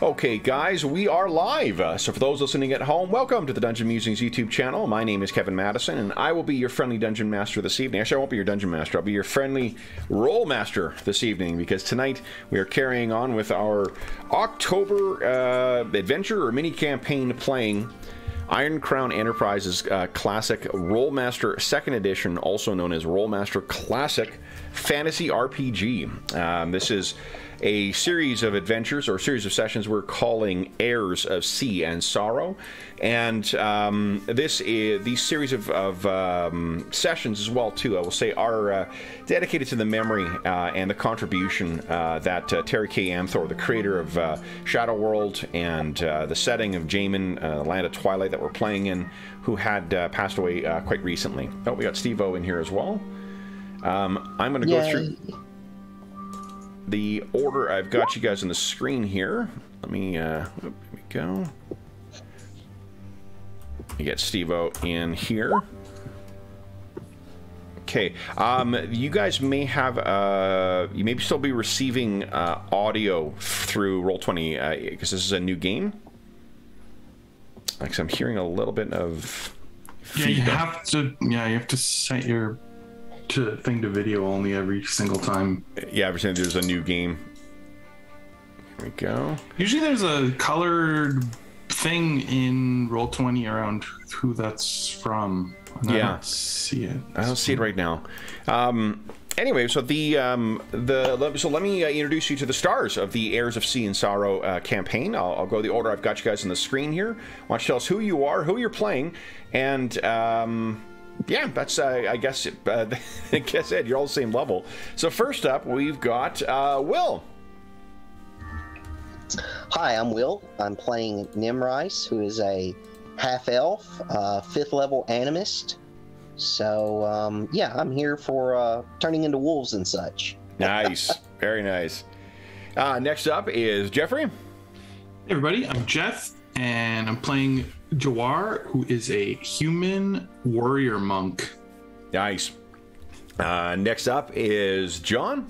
Okay, guys, we are live. Uh, so, for those listening at home, welcome to the Dungeon Musings YouTube channel. My name is Kevin Madison, and I will be your friendly dungeon master this evening. Actually, I won't be your dungeon master. I'll be your friendly role master this evening because tonight we are carrying on with our October uh, adventure or mini campaign playing Iron Crown Enterprises uh, Classic Rolemaster Second Edition, also known as Rolemaster Classic Fantasy RPG. Um, this is a series of adventures or series of sessions we're calling Heirs of Sea and Sorrow, and um, this is, these series of, of um, sessions as well too. I will say are uh, dedicated to the memory uh, and the contribution uh, that uh, Terry K. Amthor, the creator of uh, Shadow World and uh, the setting of Jaiman, Land of Twilight that we're playing in, who had passed away quite recently. Oh, we got Steve O in here as well. Um, I'm going to go through the order. I've got you guys on the screen here. Let me, uh, here we go. You get Steve-O in here. Okay, um, you guys may have, uh, you may still be receiving uh, audio through Roll20 because uh, this is a new game. Like, I'm hearing a little bit of. Yeah, you have to. Yeah, you have to set your to thing to video only every single time. Yeah, every time there's a new game. Here we go. Usually there's a colored thing in roll 20 around who that's from yeah i don't see it i don't see it right now um anyway so the um the so let me uh, introduce you to the stars of the heirs of sea and sorrow uh, campaign I'll, I'll, go the order i've got you guys on the screen here why don't you tell us who you are who you're playing and um yeah, that's uh, I guess uh, I guess it. You're all the same level. So first up, we've got uh, Will. Hi, I'm Will. I'm playing Nimrice, who is a half elf, uh, fifth level animist. So um, yeah, I'm here for uh, turning into wolves and such. Nice, very nice. Uh, next up is Jeffrey. Hey everybody, I'm Jeff, and I'm playing Jawar, who is a human warrior monk. Nice. Uh, next up is John.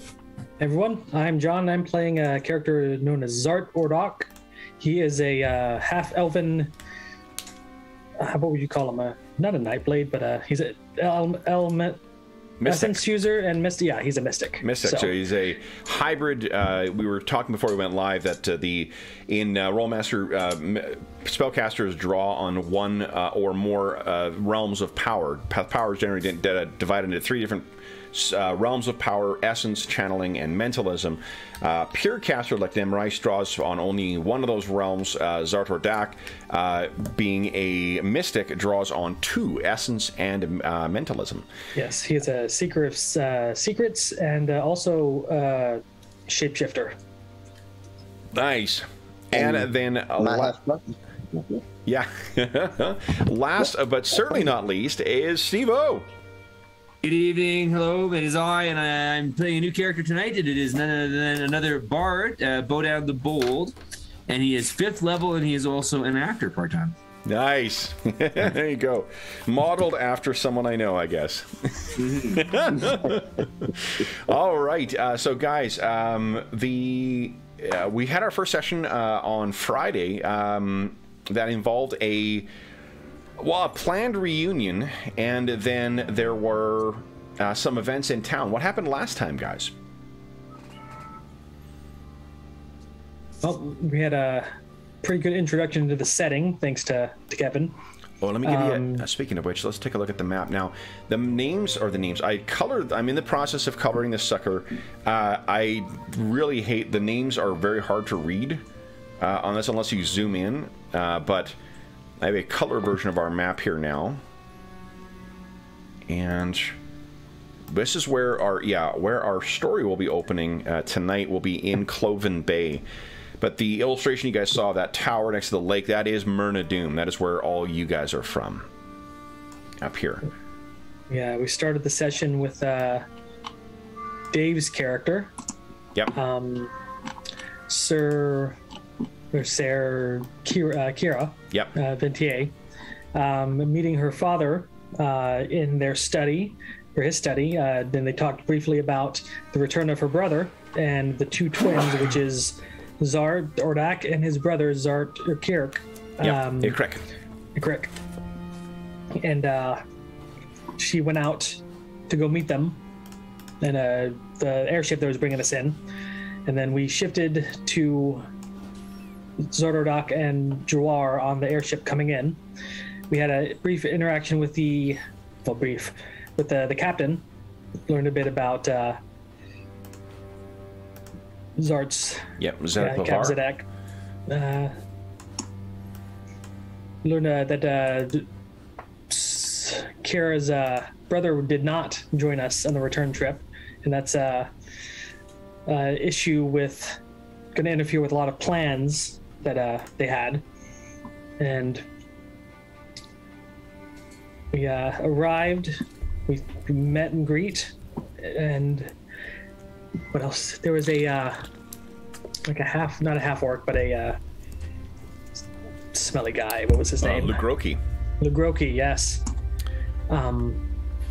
everyone, I'm John. I'm playing a character known as Zart Ordok. He is a uh, half elven. Uh, what would you call him? Uh, not a nightblade, but uh, he's a element Mystic. Essence user and Mystic. Yeah, he's a Mystic. Mystic. So, so he's a hybrid. Uh, we were talking before we went live that uh, the in uh, Rolemaster uh, spellcasters draw on one uh, or more uh, realms of power. Power is generally divided into three different uh, realms of power, essence, channeling, and mentalism. Uh, pure caster like Nimrice draws on only one of those realms. Uh, Zartor Dak, uh, being a mystic, draws on two, essence and uh, mentalism. Yes, he is a seeker of uh, secrets and uh, also shapeshifter. Nice. And, and then la- yeah. Last but certainly not least is Steve O. Good evening, hello. It is I, and I'm playing a new character tonight. It is none other than another bard, uh, the Bold, and he is fifth level, and he is also an actor part time. Nice. there you go. Modeled after someone I know, I guess. All right. Uh, so, guys, um, the uh, we had our first session uh, on Friday um, that involved a well, a planned reunion, and then there were uh, some events in town. What happened last time, guys? Well, we had a pretty good introduction to the setting, thanks to, to Kevin. Well, let me give um, you. A, uh, speaking of which, let's take a look at the map now. The names are the names. I colored. I'm in the process of coloring this sucker. Uh, I really hate the names. Are very hard to read uh, on this unless you zoom in. Uh, but I have a color version of our map here now. And this is where our, yeah, where our story will be opening uh, tonight will be in Cloven Bay. But the illustration you guys saw, that tower next to the lake, that is Myrna Doom. That is where all you guys are from. Up here. Yeah, we started the session with uh, Dave's character. Yep. Um, Sir or Sarah Kira, uh, Kira yep. uh, Ventier, um, meeting her father uh, in their study, or his study. Uh, then they talked briefly about the return of her brother and the two twins, which is Zart Ordak and his brother Zart Kirk. Yeah, Um, correct. Crick. And uh, she went out to go meet them and uh, the airship that was bringing us in. And then we shifted to Zordordak and Jawar on the airship coming in. We had a brief interaction with the, well, brief, with the, the captain. Learned a bit about uh, Zart's Yep, uh, Lavar. Zedek. Uh, learned uh, that uh, Kara's uh, brother did not join us on the return trip, and that's a uh, uh, issue with going to interfere with a lot of plans that uh, they had, and we uh, arrived. We met and greet, and what else? There was a uh, like a half, not a half orc, but a uh, smelly guy. What was his Uh, name? Lugroki. Lugroki, yes. Um,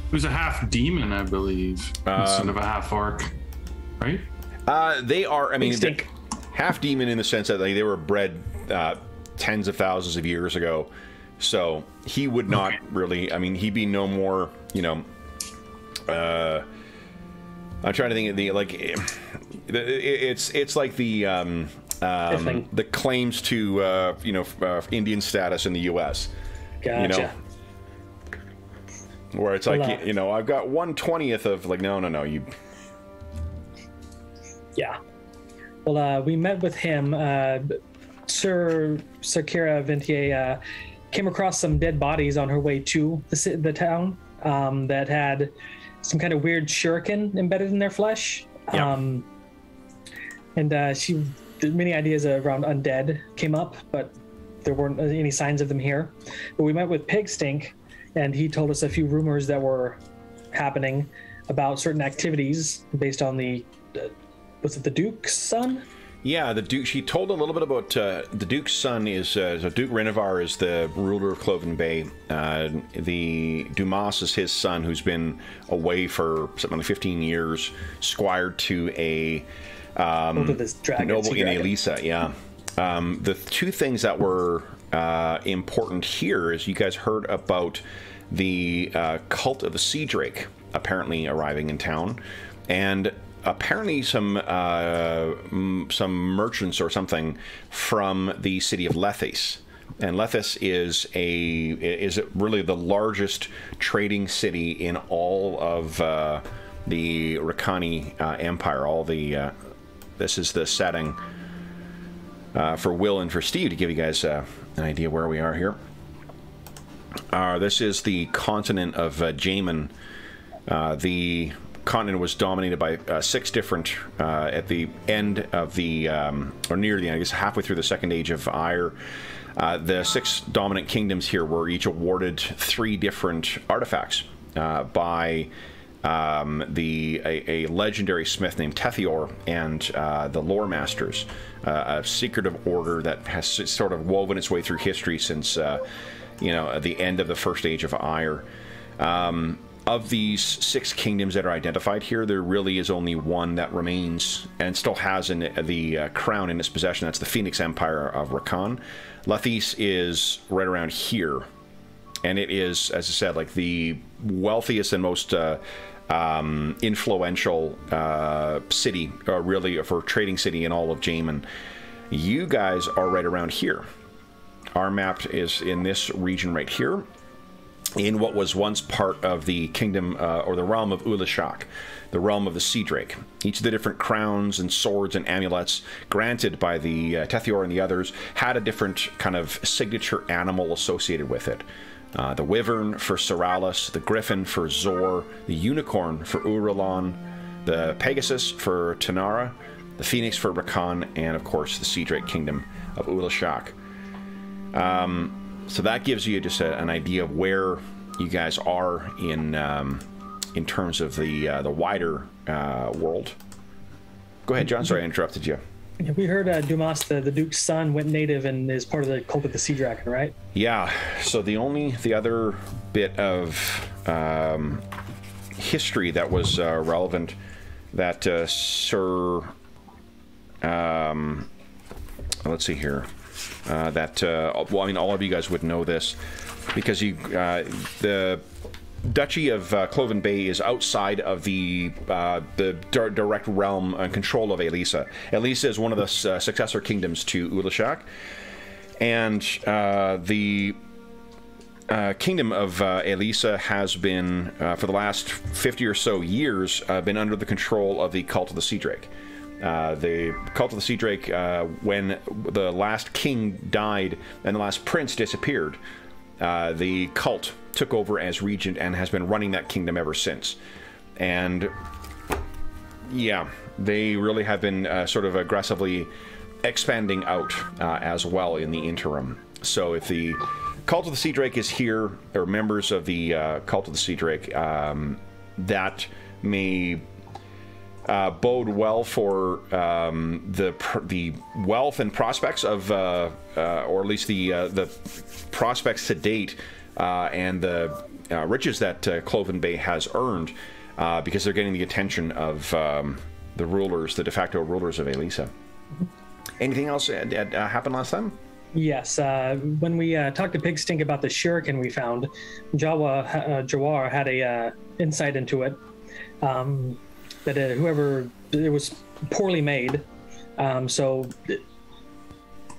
It was a half demon, I believe, instead of a half orc, right? Uh, they are, I mean, Big stink. Half demon in the sense that like, they were bred uh, tens of thousands of years ago. So he would not really, I mean, he'd be no more, you know, uh, I'm trying to think of the, like, it- it's, it's like the, um, um, the claims to, uh, you know, uh, Indian status in the U.S. gotcha. You know, where it's like, uh, you know, I've got one twentieth of like, no, no, no, you, Yeah. Well, uh, we met with him. Uh, Sir Sakira Ventier uh, came across some dead bodies on her way to the, the town um, that had some kind of weird shuriken embedded in their flesh. Yeah. Um, and uh, she, many ideas around undead came up, but there weren't any signs of them here. But we met with Pig Stink, and he told us a few rumors that were happening about certain activities based on the uh, was it the Duke's son? Yeah, the Duke. She told a little bit about uh, the Duke's son is uh, so Duke Renovar is the ruler of Cloven Bay. Uh, the Dumas is his son, who's been away for something like 15 years, squired to a um, dragon. noble in dragon. Elisa. Yeah. Um, the two things that were uh, important here is you guys heard about the uh, cult of the Sea Drake apparently arriving in town, and apparently some uh, some merchants or something from the city of Lethis. And Lethis is a is really the largest trading city in all of uh, the Rakani uh, Empire. All the uh, this is the setting uh, for Will and for Steve to give you guys uh, an idea where we are here. This is the continent of uh, Jaiman. The continent was dominated by uh, six different, uh, at the end of the, um, or near the end, I guess halfway through the second age of Ire, uh, the six dominant kingdoms here were each awarded three different artifacts uh, by um, the a, a legendary smith named Tethior and uh, the Lore Masters, uh, a secretive order that has sort of woven its way through history since you know the end of the first age of Ire. Um, of these six kingdoms that are identified here, there really is only one that remains and still has in the uh, crown in its possession. That's the Phoenix Empire of Rakan. Lethis is right around here, and it is, as I said, like the wealthiest and most uh, um, influential uh, city, uh, really, for trading city in all of Jaiman. You guys are right around here. Our map is in this region right here, in what was once part of the kingdom uh, or the realm of Ulashak, the realm of the Sea Drake. Each of the different crowns and swords and amulets granted by the uh, Tethior and the others had a different kind of signature animal associated with it. Uh, the wyvern for Seralis, the griffin for Zor, the unicorn for Uralon, the Pegasus for Tanara, the phoenix for Rakan, and of course the Sea Drake kingdom of Ulashak. So that gives you just a, an idea of where you guys are in um, in terms of the uh, the wider uh, world. Go ahead, John. Sorry, I interrupted you. Yeah, we heard uh, Dumas, the, the Duke's son, went native and is part of the cult of the Sea Dragon, right? Yeah. So the only the other bit of um, history that was uh, relevant that uh, Sir um, let's see here. Uh, that uh, well, I mean, all of you guys would know this because you uh, the Duchy of uh, Cloven Bay is outside of the uh, the dir- direct realm and control of Elisa. Elisa is one of the uh, successor kingdoms to Ulashak, and the uh, kingdom of uh, Elisa has been, uh, for the last 50 or so years, been under the control of the Cult of the Sea Drake. Uh, the Cult of the Sea Drake, uh, when the last king died and the last prince disappeared, uh, the cult took over as regent and has been running that kingdom ever since. And yeah, they really have been uh, sort of aggressively expanding out uh, as well in the interim. So if the Cult of the Sea Drake is here, or members of the Cult of the Sea Drake, um, that may uh, bode well for um, the the wealth and prospects of, uh, uh, or at least the uh, the prospects to date, uh, and the uh, riches that Cloven Bay has earned, because they're getting the attention of um, the rulers, the de facto rulers of Elisa. Anything else that happened last time? Yes, uh, when we uh, talked to Pigstink about the shuriken we found, Jawa uh, Jawar had a insight into it. Um, that uh, whoever it was poorly made. Um, so,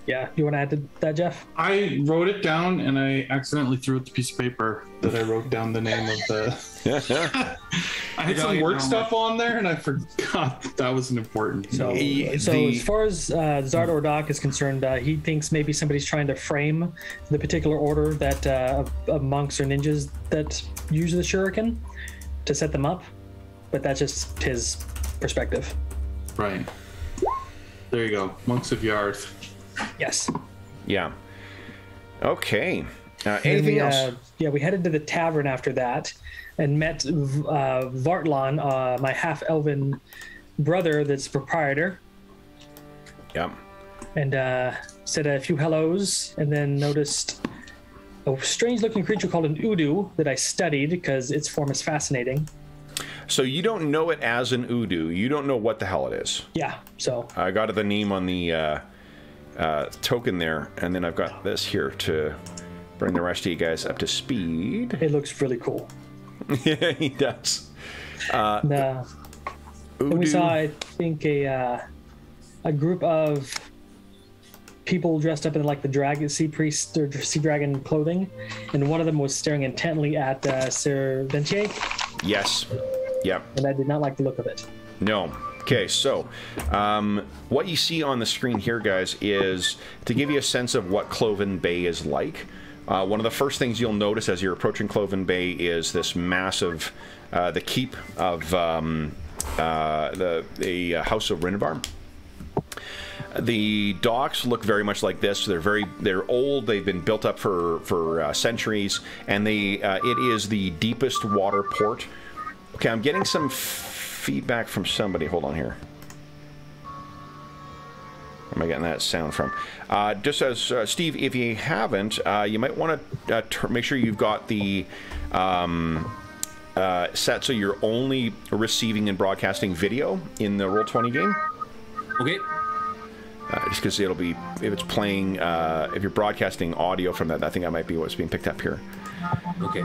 yeah, you want to add to that, Jeff? I wrote it down and I accidentally threw out the piece of paper that I wrote down the name of the. I had some work stuff on there and I forgot that, that wasn't important. So, The- so the- as far as uh, Zard Ordok is concerned, uh, he thinks maybe somebody's trying to frame the particular order that uh, of, of monks or ninjas that use the shuriken to set them up, but that's just his perspective. Right. There you go. Monks of Yarth. Yes. yeah. Okay. Uh, anything we, else? Uh, yeah, we headed to the tavern after that and met uh, Vartlan, uh, my half elven brother that's proprietor, yeah. and uh, said a few hellos, and then noticed a strange looking creature called an Udu that I studied because its form is fascinating. So you don't know it as an Udu. You don't know what the hell it is. Yeah, so I got the name on the uh, uh, token there, and then I've got this here to bring the rest of you guys up to speed. it looks really cool. yeah, he does. And, uh, then we saw, I think, a uh, a group of people dressed up in like the dragon sea priest or sea dragon clothing, and one of them was staring intently at uh, Sir Ventier, Yes. Yep. and I did not like the look of it. No. Okay, so um, what you see on the screen here, guys, is to give you a sense of what Cloven Bay is like. Uh, one of the first things you'll notice as you're approaching Cloven Bay is this massive, uh, the keep of um, uh, the the uh, House of Rinvar. The docks look very much like this. They're very they're old. They've been built up for for uh, centuries, and they uh, it is the deepest water port. Okay, I'm getting some feedback from somebody. Hold on here. Where am I getting that sound from? Uh, just as uh, Steve, if you haven't, uh, you might want to uh, make sure you've got the um, uh, set so you're only receiving and broadcasting video in the Roll Twenty game Okay. uh, just because it'll be if it's playing uh, if you're broadcasting audio from that i think that might be what's being picked up here Okay.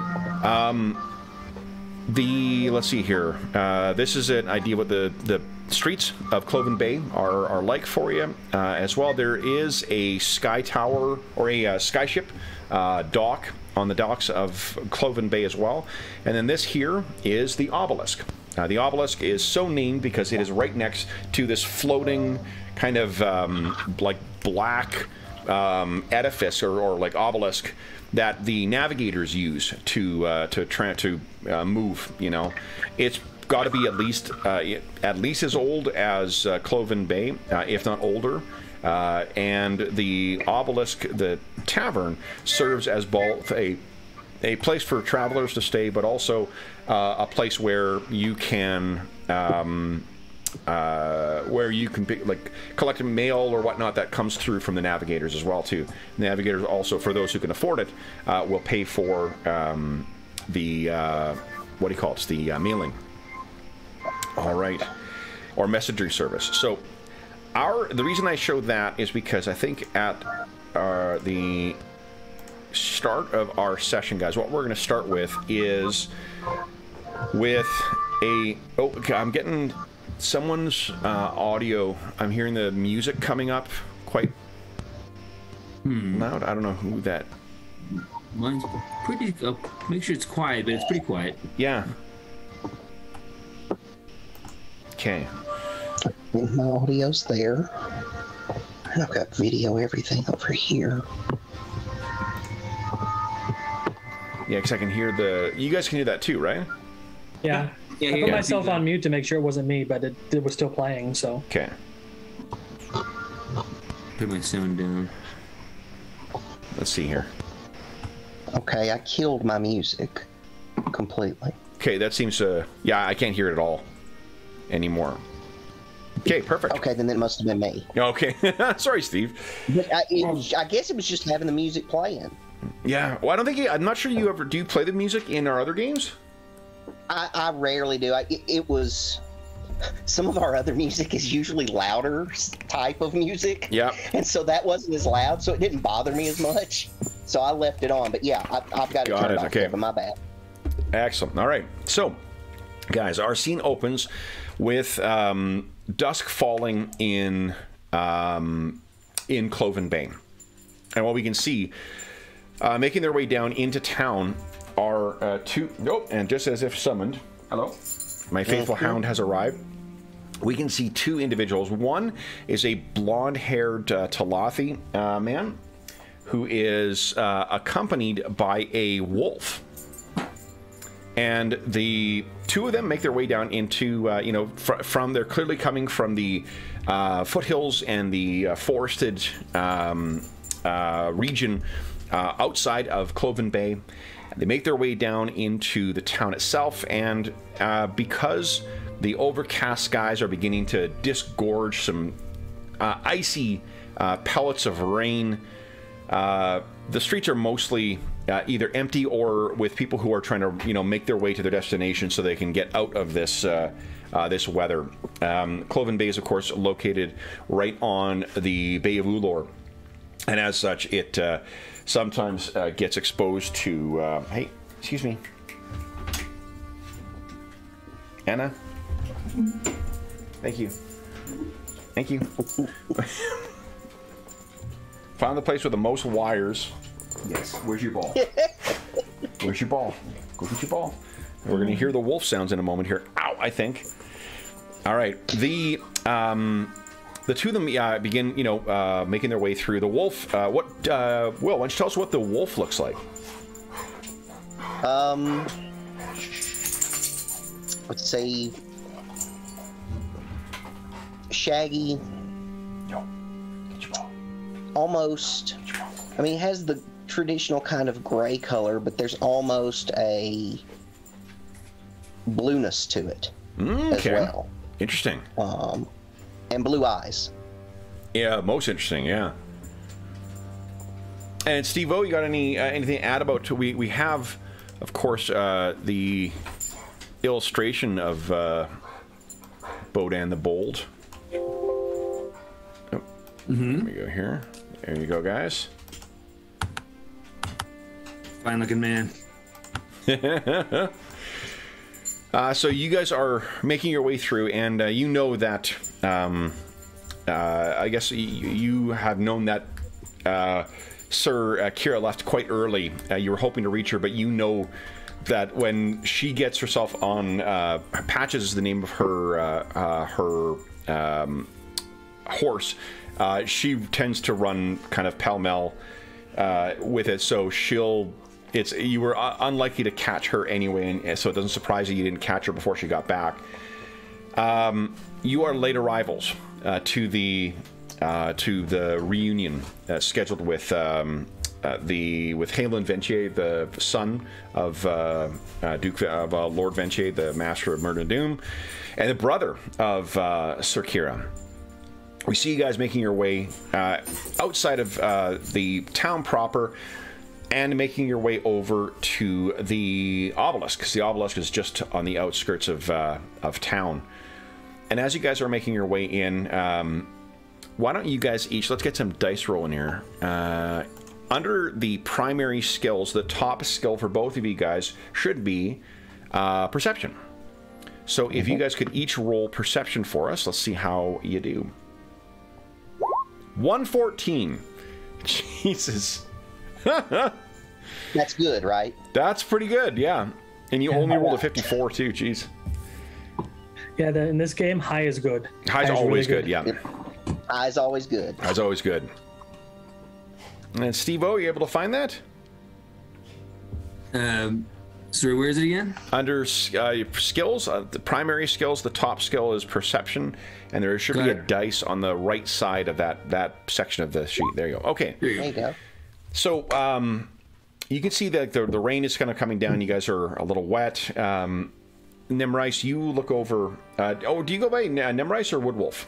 The let's see here. Uh, this is an idea what the the streets of cloven bay are, are like for you. Uh, as well there is a sky tower or a uh, skyship uh, dock on the docks of cloven bay as well. And then this here is the obelisk. Uh, the obelisk is so named because it is right next to this floating kind of um, like black um, edifice or, or like obelisk that the navigators use to uh, to try to uh, move. You know, it's got to be at least uh, at least as old as uh, Cloven Bay, uh, if not older. And the obelisk, the tavern, serves as both a a place for travelers to stay, but also a place where you can um, uh, where you can pick, like collect mail or whatnot that comes through from the navigators as well too. Navigators also, for those who can afford it, uh, will pay for um, the uh, what do you call it? It's the uh, mailing. All right, or messaging service. So our the reason I showed that is because I think at uh, the start of our session, guys, what we're going to start with is with a. Oh, okay, I'm getting someone's uh, audio. I'm hearing the music coming up quite loud. I don't know who that. Mine's pretty. Uh, make sure it's quiet, but it's pretty quiet. Yeah. Okay. My audio's there. And I've got video, everything over here. Yeah, because I can hear the. You guys can hear that too, right? Yeah. Yeah, I put yeah. myself on mute to make sure it wasn't me, but it, it was still playing. So Okay. Put my sound down. Let's see here. Okay, I killed my music completely. Okay, that seems to. Yeah, I can't hear it at all anymore. Okay, perfect. Okay, then it must have been me. Okay. Sorry, Steve. But I, it, I guess it was just having the music playing. Yeah. Well, I don't think you, I'm not sure you ever do you play the music in our other games. I, I rarely do. I, it, it was some of our other music is usually louder type of music. Yep. And so that wasn't as loud, so it didn't bother me as much. So I left it on. But yeah, I, I've got it Got turned it, off. okay. My bad. Excellent. All right. So, guys, our scene opens with um, dusk falling in um, in Cloven Bay, and what we can see, uh, making their way down into town, are uh, two. Nope. And just as if summoned, hello, my faithful hound has arrived. We can see two individuals. One is a blonde-haired uh, Talathi uh, man who is uh, accompanied by a wolf and the two of them make their way down into uh, you know fr- from they're clearly coming from the uh, foothills and the uh, forested um, uh, region uh, outside of Cloven Bay. They make their way down into the town itself, and uh, because the overcast skies are beginning to disgorge some uh, icy uh, pellets of rain. Uh, the streets are mostly uh, either empty or with people who are trying to, you know, make their way to their destination so they can get out of this uh, uh, this weather. Um, Cloven Bay is, of course, located right on the Bay of Ulor, and as such, it uh, sometimes uh, gets exposed to. Uh, hey, excuse me, Anna. Thank you. Thank you. Found the place with the most wires. Yes. Where's your ball? Where's your ball? Go get your ball. We're going to hear the wolf sounds in a moment here. Ow, I think. All right. The um, the two of them uh, begin, you know, uh, making their way through. The wolf. Uh, what? Uh, Will, why don't you tell us what the wolf looks like? Um, let's say shaggy, Yo, get your ball. almost. I mean, it has the traditional kind of gray color, but there's almost a blueness to it as Okay. well, Interesting. um, and blue eyes. Yeah, most interesting. Yeah. And Steve O, you got any uh, anything to add about? We we have, of course, uh, the illustration of uh, Bodan the Bold. Oh, There we go here. There you go, guys. Fine looking man. Uh, so you guys are making your way through, and uh, you know that. Um, uh, I guess you have known that uh, Sir uh, Kira left quite early. Uh, you were hoping to reach her, but you know that when she gets herself on Patches is the name of her her um, horse. She tends to run kind of pell mell with it, so she'll. It's you were unlikely to catch her anyway, and so it doesn't surprise you you didn't catch her before she got back. Um, you are late arrivals uh, to the uh, to the reunion uh, scheduled with um, uh, the with Halen Ventier, the son of uh, uh, Duke of Lord Ventier, the Master of Murder and Doom, and the brother of uh, Sir Kira we see you guys making your way outside of the town proper and making your way over to the obelisk because the obelisk is just on the outskirts of uh, of town. And as you guys are making your way in, um, why don't you guys each let's get some dice rolling here. Uh, under the primary skills, the top skill for both of you guys should be uh, perception. So if you guys could each roll perception for us, let's see how you do. 114. Jesus. That's good, right? That's pretty good, yeah. And you only rolled a 54 too, jeez. Yeah, the, in this game, high is good. High's really always good, yeah. Eyes always good. High's always good. And Steve O, you able to find that? Um, sorry, where is it again? Under uh, your skills, uh, the primary skills, the top skill is perception, and there should Got be a dice on the right side of that that section of the sheet. There you go. Okay, Here you There you go. So um, you can see that the, the rain is kind of coming down. You guys are a little wet. Um, Nimrice, you look over. Uh, oh, do you go by uh, Nimrice or Woodwolf?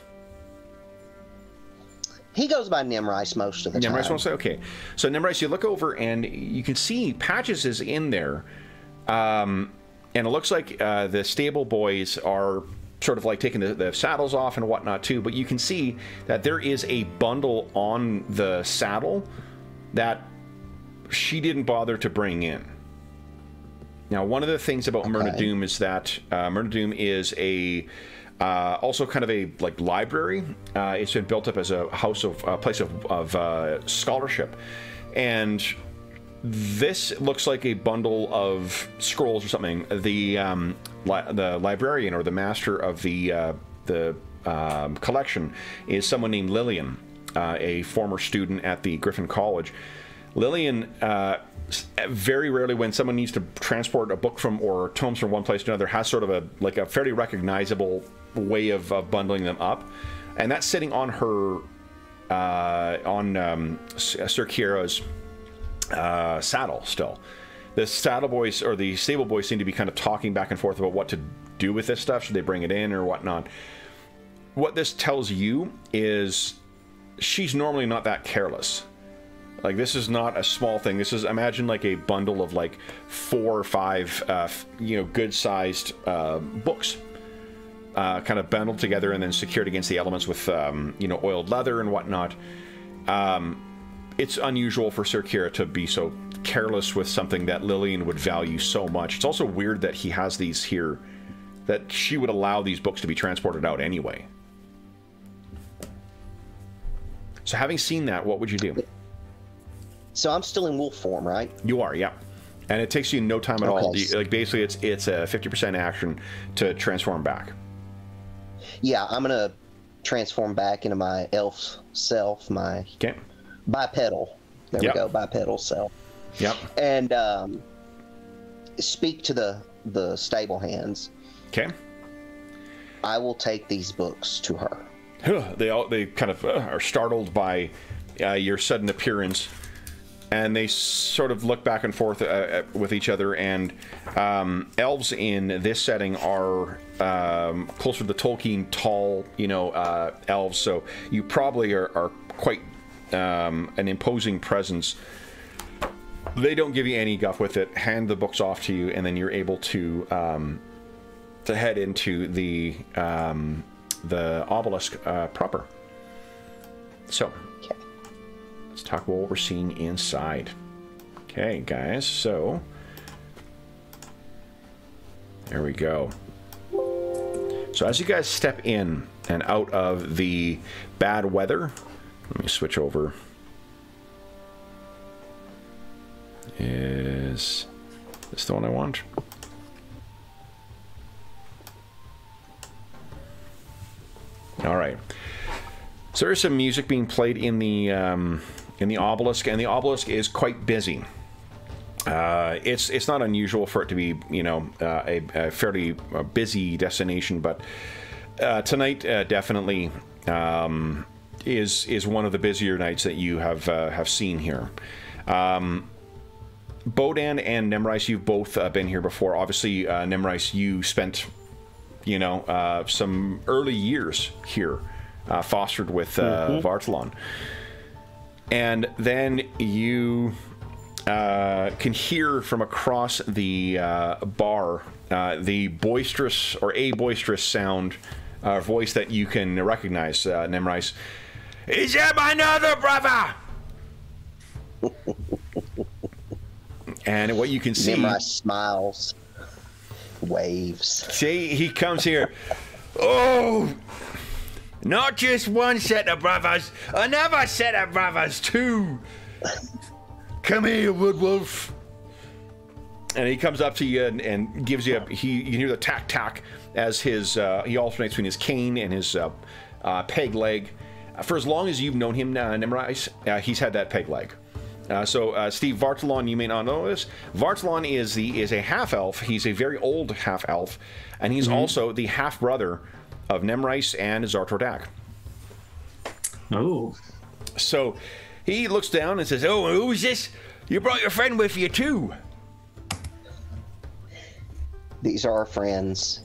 He goes by Nimrice most of the time. Nimrice time. won't say okay. So Nimrice, you look over and you can see Patches is in there, um, and it looks like uh, the stable boys are sort of like taking the, the saddles off and whatnot too. But you can see that there is a bundle on the saddle that she didn't bother to bring in. Now, one of the things about Myrna Doom is that uh, Myrna Doom is a uh, also kind of a like library. Uh, it's been built up as a house of a place of, of uh, scholarship, and this looks like a bundle of scrolls or something. The um, li- the librarian or the master of the uh, the um, collection is someone named Lillian, uh, a former student at the Griffin College. Lillian, uh, very rarely when someone needs to transport a book from or tomes from one place to another, has sort of a like a fairly recognizable way of, of bundling them up, and that's sitting on her uh, on um, Sir Kira's uh, saddle still. The saddle boys or the stable boys seem to be kind of talking back and forth about what to do with this stuff. Should they bring it in or whatnot? What this tells you is she's normally not that careless. Like this is not a small thing. This is imagine like a bundle of like four or five, uh, you know, good-sized uh, books, uh, kind of bundled together and then secured against the elements with um, you know oiled leather and whatnot. Um, it's unusual for Sir Kira to be so careless with something that Lillian would value so much. It's also weird that he has these here, that she would allow these books to be transported out anyway. So, having seen that, what would you do? So I'm still in wolf form, right? You are, yeah. And it takes you no time at all. Okay. You- Like basically, it's it's a fifty percent action to transform back. Yeah, I'm gonna transform back into my elf self, my Okay. bipedal. There Yep. we go, bipedal self, Yep. and um, speak to the the stable hands. Okay. I will take these books to her. They all they kind of uh, are startled by uh, your sudden appearance, and they sort of look back and forth uh, uh, with each other. And um, elves in this setting are um, closer to the Tolkien tall, you know, uh, elves. So you probably are, are quite um, an imposing presence. They don't give you any guff with it. Hand the books off to you, and then you're able to um, to head into the um, the obelisk uh, proper. So, Okay. let's talk about what we're seeing inside. Okay, guys. So, there we go. So, as you guys step in and out of the bad weather, let me switch over. Is this the one I want? All right. So there's some music being played in the um, in the obelisk, and the obelisk is quite busy. Uh, it's it's not unusual for it to be you know uh, a, a fairly uh, busy destination, but uh, tonight uh, definitely um, is is one of the busier nights that you have uh, have seen here. Um, Bodan and Nemrice, you've both been here before. Obviously, uh, Nemrice, you spent you know, uh, some early years here, uh, fostered with uh, Vartalon. And then you uh, can hear from across the uh, bar uh, the boisterous or a boisterous sound, uh, voice that you can recognize, uh, Nemrice. Is that my other brother? and what you can see, Nimrod smiles, waves. see, he comes here. Oh, not just one set of brothers, another set of brothers too. Come here, Woodwolf. And he comes up to you and, and gives you a, he, you hear the tack tack as his, uh, he alternates between his cane and his uh, uh, peg leg. Uh, For as long as you've known him, uh, Nimrise, uh, he's had that peg leg. Uh, so, uh, Steve Vartalon, you may not know this. Vartalon is the is a half elf. He's a very old half elf, and he's also the half brother of Nemrice and Zartordak. Oh. So, he looks down and says, "Oh, who's this? You brought your friend with you too." These are our friends.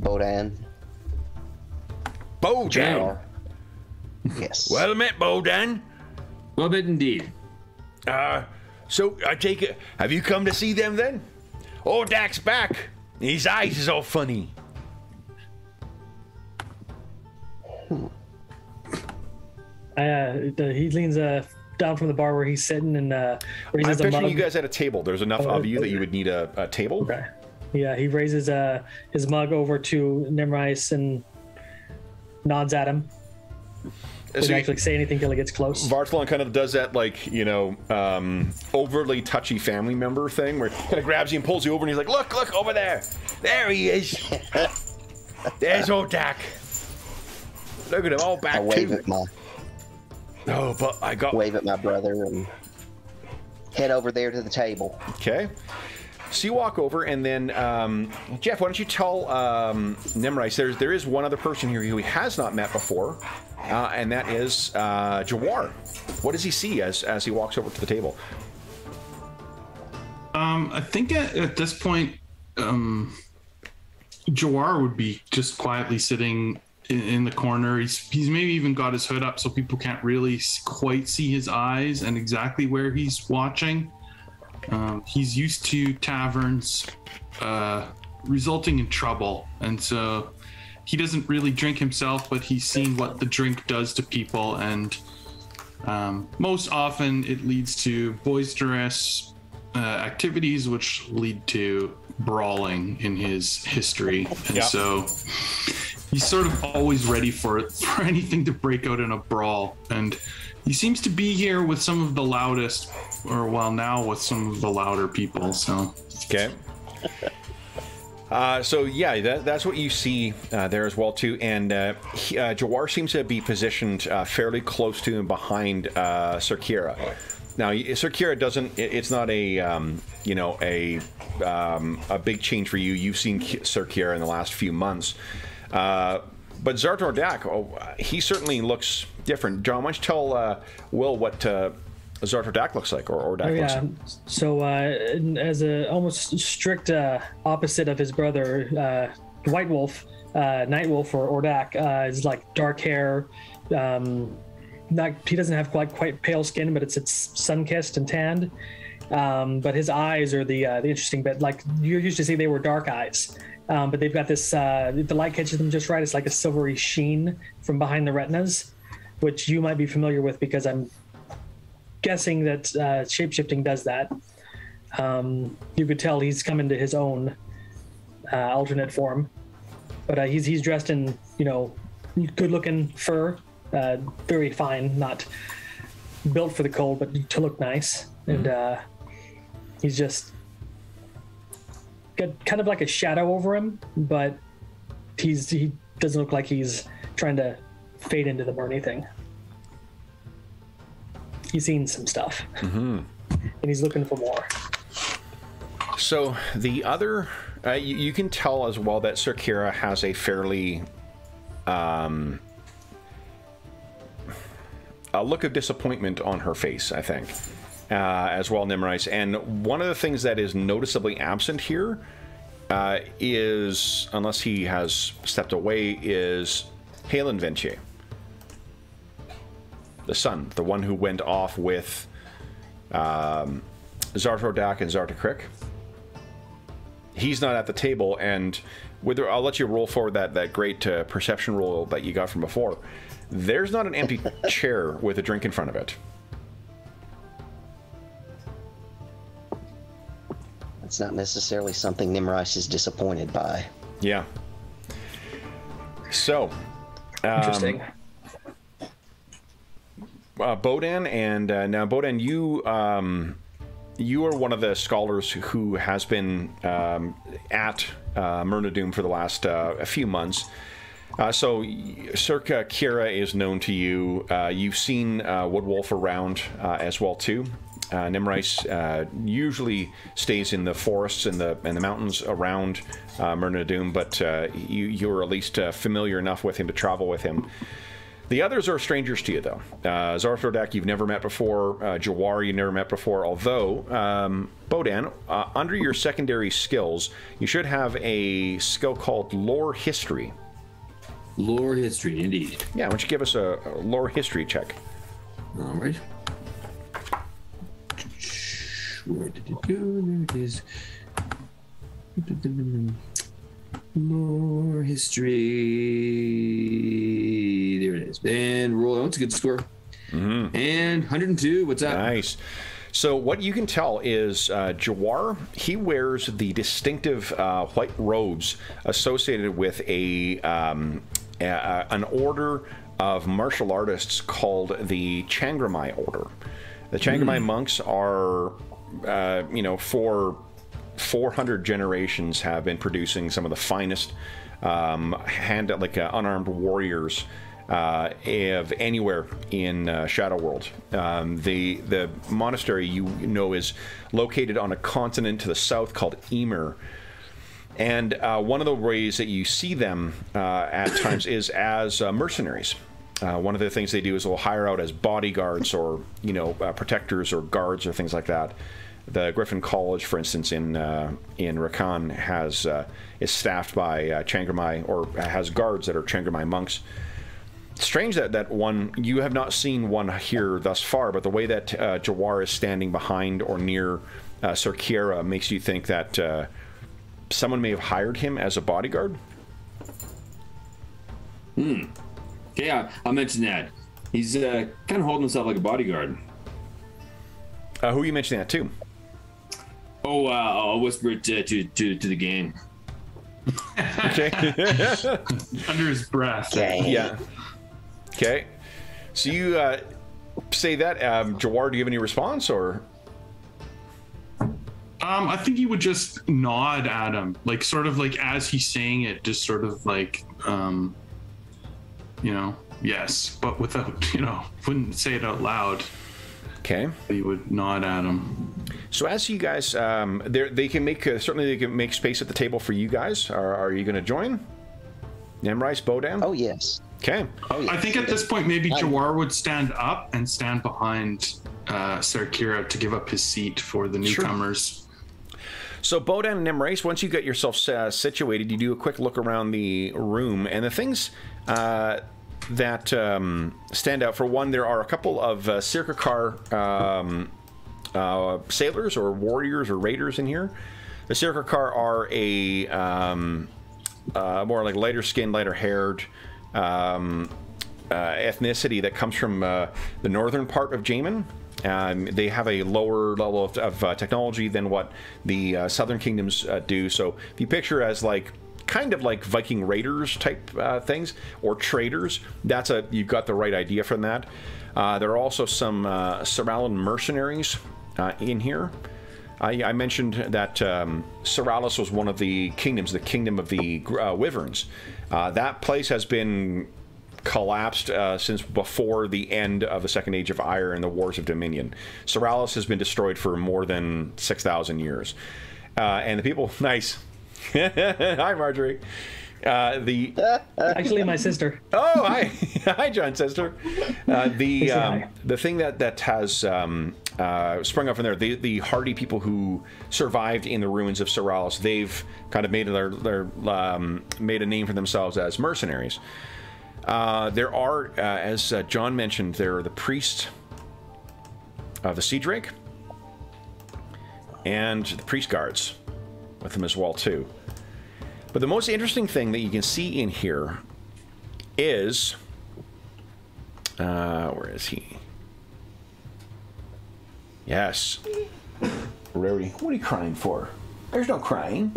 Bodan. Bojan. Are. Yes. Well met, Bodan. Well, bit indeed. Uh, so I take it. Have you come to see them then? Oh, Dak's back. His eyes is all funny. Uh, he leans uh, down from the bar where he's sitting and uh, I'm a picturing mug. you guys at a table. There's enough Oh, of you that you would need a, a table. Okay. Yeah, he raises uh, his mug over to Nimrice and nods at him. So Doesn't you- actually say anything till he gets close. Vartalon kind of does that, like, you know, um, overly touchy family member thing where he kind of grabs you and pulls you over and he's like, look, look, over there. There he is. There's old Dak. Look at him, all back. I wave too. at my Oh, but I got. wave at my brother and head over there to the table. Okay. So you walk over, and then um, Jeff, why don't you tell um, Nimrice there's there is one other person here who he has not met before, uh, and that is uh, Jawar. What does he see as as he walks over to the table? Um, I think at, at this point, um, Jawar would be just quietly sitting in, in the corner. He's he's maybe even got his hood up so people can't really quite see his eyes and exactly where he's watching. Um, he's used to taverns uh, resulting in trouble, and so he doesn't really drink himself, but he's seen what the drink does to people, and um, most often it leads to boisterous uh, activities, which lead to brawling in his history, and Yeah. so he's sort of always ready for for anything to break out in a brawl, and he seems to be here with some of the loudest, or well, now with some of the louder people. So Okay. Uh, so yeah, that, that's what you see uh, there as well too, and uh, he, uh, Jawar seems to be positioned uh, fairly close to and behind uh, Sir Kira. Now, Sir Kira doesn't. it- It's not a um, you know a um, a big change for you. You've seen Ki- Sir Kira in the last few months, uh, but Zartor Dak, oh, he certainly looks different. John, why don't you tell Will what uh, Zartor Dak looks like, or, or Dak Oh, looks yeah. like? So, uh, as a almost strict uh, opposite of his brother, uh, White Wolf, uh, Night Wolf, or Ordak, uh, is like dark hair. Um, not he doesn't have quite quite pale skin, but it's it's sun kissed and tanned. Um, but his eyes are the uh, the interesting bit. Like you used to see, they were dark eyes, um, but they've got this. Uh, the light catches them just right. It's like a silvery sheen from behind the retinas, which you might be familiar with because I'm guessing that uh, shapeshifting does that. Um, you could tell he's come into his own uh, alternate form, but uh, he's he's dressed in you know good-looking fur, uh, very fine, not built for the cold, but to look nice, and uh, he's just got kind of like a shadow over him, but he's he doesn't look like he's trying to fade into them or anything. He's seen some stuff, and he's looking for more. So the other, uh, you, you can tell as well that Sir Kira has a fairly, um, a look of disappointment on her face. I think, uh, as well, Nimrice. And one of the things that is noticeably absent here uh, is, unless he has stepped away, is Halen Ventier, the son, the one who went off with um, Zartordak and Zartakrik he's not at the table and whether I'll let you roll forward that that great uh, perception roll that you got from before there's not an empty chair with a drink in front of it. That's not necessarily something Nimrice is disappointed by. Yeah. So, um, Interesting. Uh, Bodan, and uh, now Bodan, you um, you are one of the scholars who has been um, at uh, Myrna for the last uh, a few months. Uh, so, Circa Kira is known to you. Uh, you've seen Woodwolf around as well too. Uh, Nimrice uh, usually stays in the forests and the and the mountains around uh, Myrna Doom, but uh, you you're at least familiar enough with him to travel with him. The others are strangers to you, though. Uh, Zarthodak, you've never met before. Uh, Jawar, you've never met before. Although, um, Bodan, uh, under your secondary skills, you should have a skill called Lore History. Lore history, indeed. Yeah, why don't you give us a, a Lore History check? All right. Where did it go? There it is. More history. There it is. And roll. It's a good score. And 102. What's up? Nice. So what you can tell is uh, Jawar, he wears the distinctive uh, white robes associated with a, um, a an order of martial artists called the Changramai Order. The Changramai monks are, uh, you know, for 400 generations have been producing some of the finest um, hand like uh, unarmed warriors uh, of anywhere in uh, Shadow World. Um, the the monastery you know is located on a continent to the south called Emer. And uh, one of the ways that you see them uh, at times is as uh, mercenaries. Uh, one of the things they do is they'll hire out as bodyguards or you know protectors or guards or things like that. The Griffin College, for instance, in uh, in Rakan has uh, is staffed by uh, Changramai or has guards that are Changramai monks. Strange that that one you have not seen one here thus far, but the way that uh, Jawar is standing behind or near uh, Sir Kiera makes you think that uh, someone may have hired him as a bodyguard. Hmm. Yeah, I mentioned that. He's uh, kind of holding himself like a bodyguard. Uh, who are you mentioning that to? Oh, uh, I'll whisper it to, to, to, to the gang. Okay. Under his breath. Okay. yeah. Okay. So you uh, say that. Um, Jawar, do you have any response or? Um, I think he would just nod at him, like sort of like as he's saying it, just sort of like, um, you know, yes, but without, you know, wouldn't say it out loud. Okay. He would nod at him. So as you guys, um, they they can make uh, certainly they can make space at the table for you guys. Are, are you going to join? Nemrice, Bodan. Oh yes. Okay. Oh yes. I think at this point, maybe Um, Jawar would stand up and stand behind uh, Sir Kira to give up his seat for the newcomers. Sure. newcomers. So Bodan and Nemrace, once you get yourself uh, situated, you do a quick look around the room, and the things uh, that um, stand out. For one, there are a couple of uh, Sirkakar um, uh, sailors or warriors or raiders in here. The Sirkakar are a um, uh, more like lighter skinned, lighter haired um, uh, ethnicity that comes from uh, the northern part of Jaiman. Um, they have a lower level of, of uh, technology than what the uh, southern kingdoms uh, do. So if you picture as like kind of like Viking raiders type uh, things or traders, that's a you've got the right idea from that. Uh, there are also some uh, mercenaries uh, in here. I, I mentioned that um, Seralis was one of the kingdoms, the kingdom of the uh, Wyverns. Uh, that place has been collapsed uh, since before the end of the Second Age of Ire and the Wars of Dominion. Seralis has been destroyed for more than 6,000 years. Uh, and the people, nice. Hi, Marjorie. Uh, the Actually, my sister. Oh, hi, hi, John sister. Uh, the um, the thing that that has um, uh, sprung up from there, the the hardy people who survived in the ruins of Seralis, they've kind of made their their um, made a name for themselves as mercenaries. Uh, there are, uh, as uh, John mentioned, there are the priest of the Sea Drake and the priest guards with them as well too. But the most interesting thing that you can see in here is Uh, where is he? Yes. Rarity. What are you crying for? There's no crying.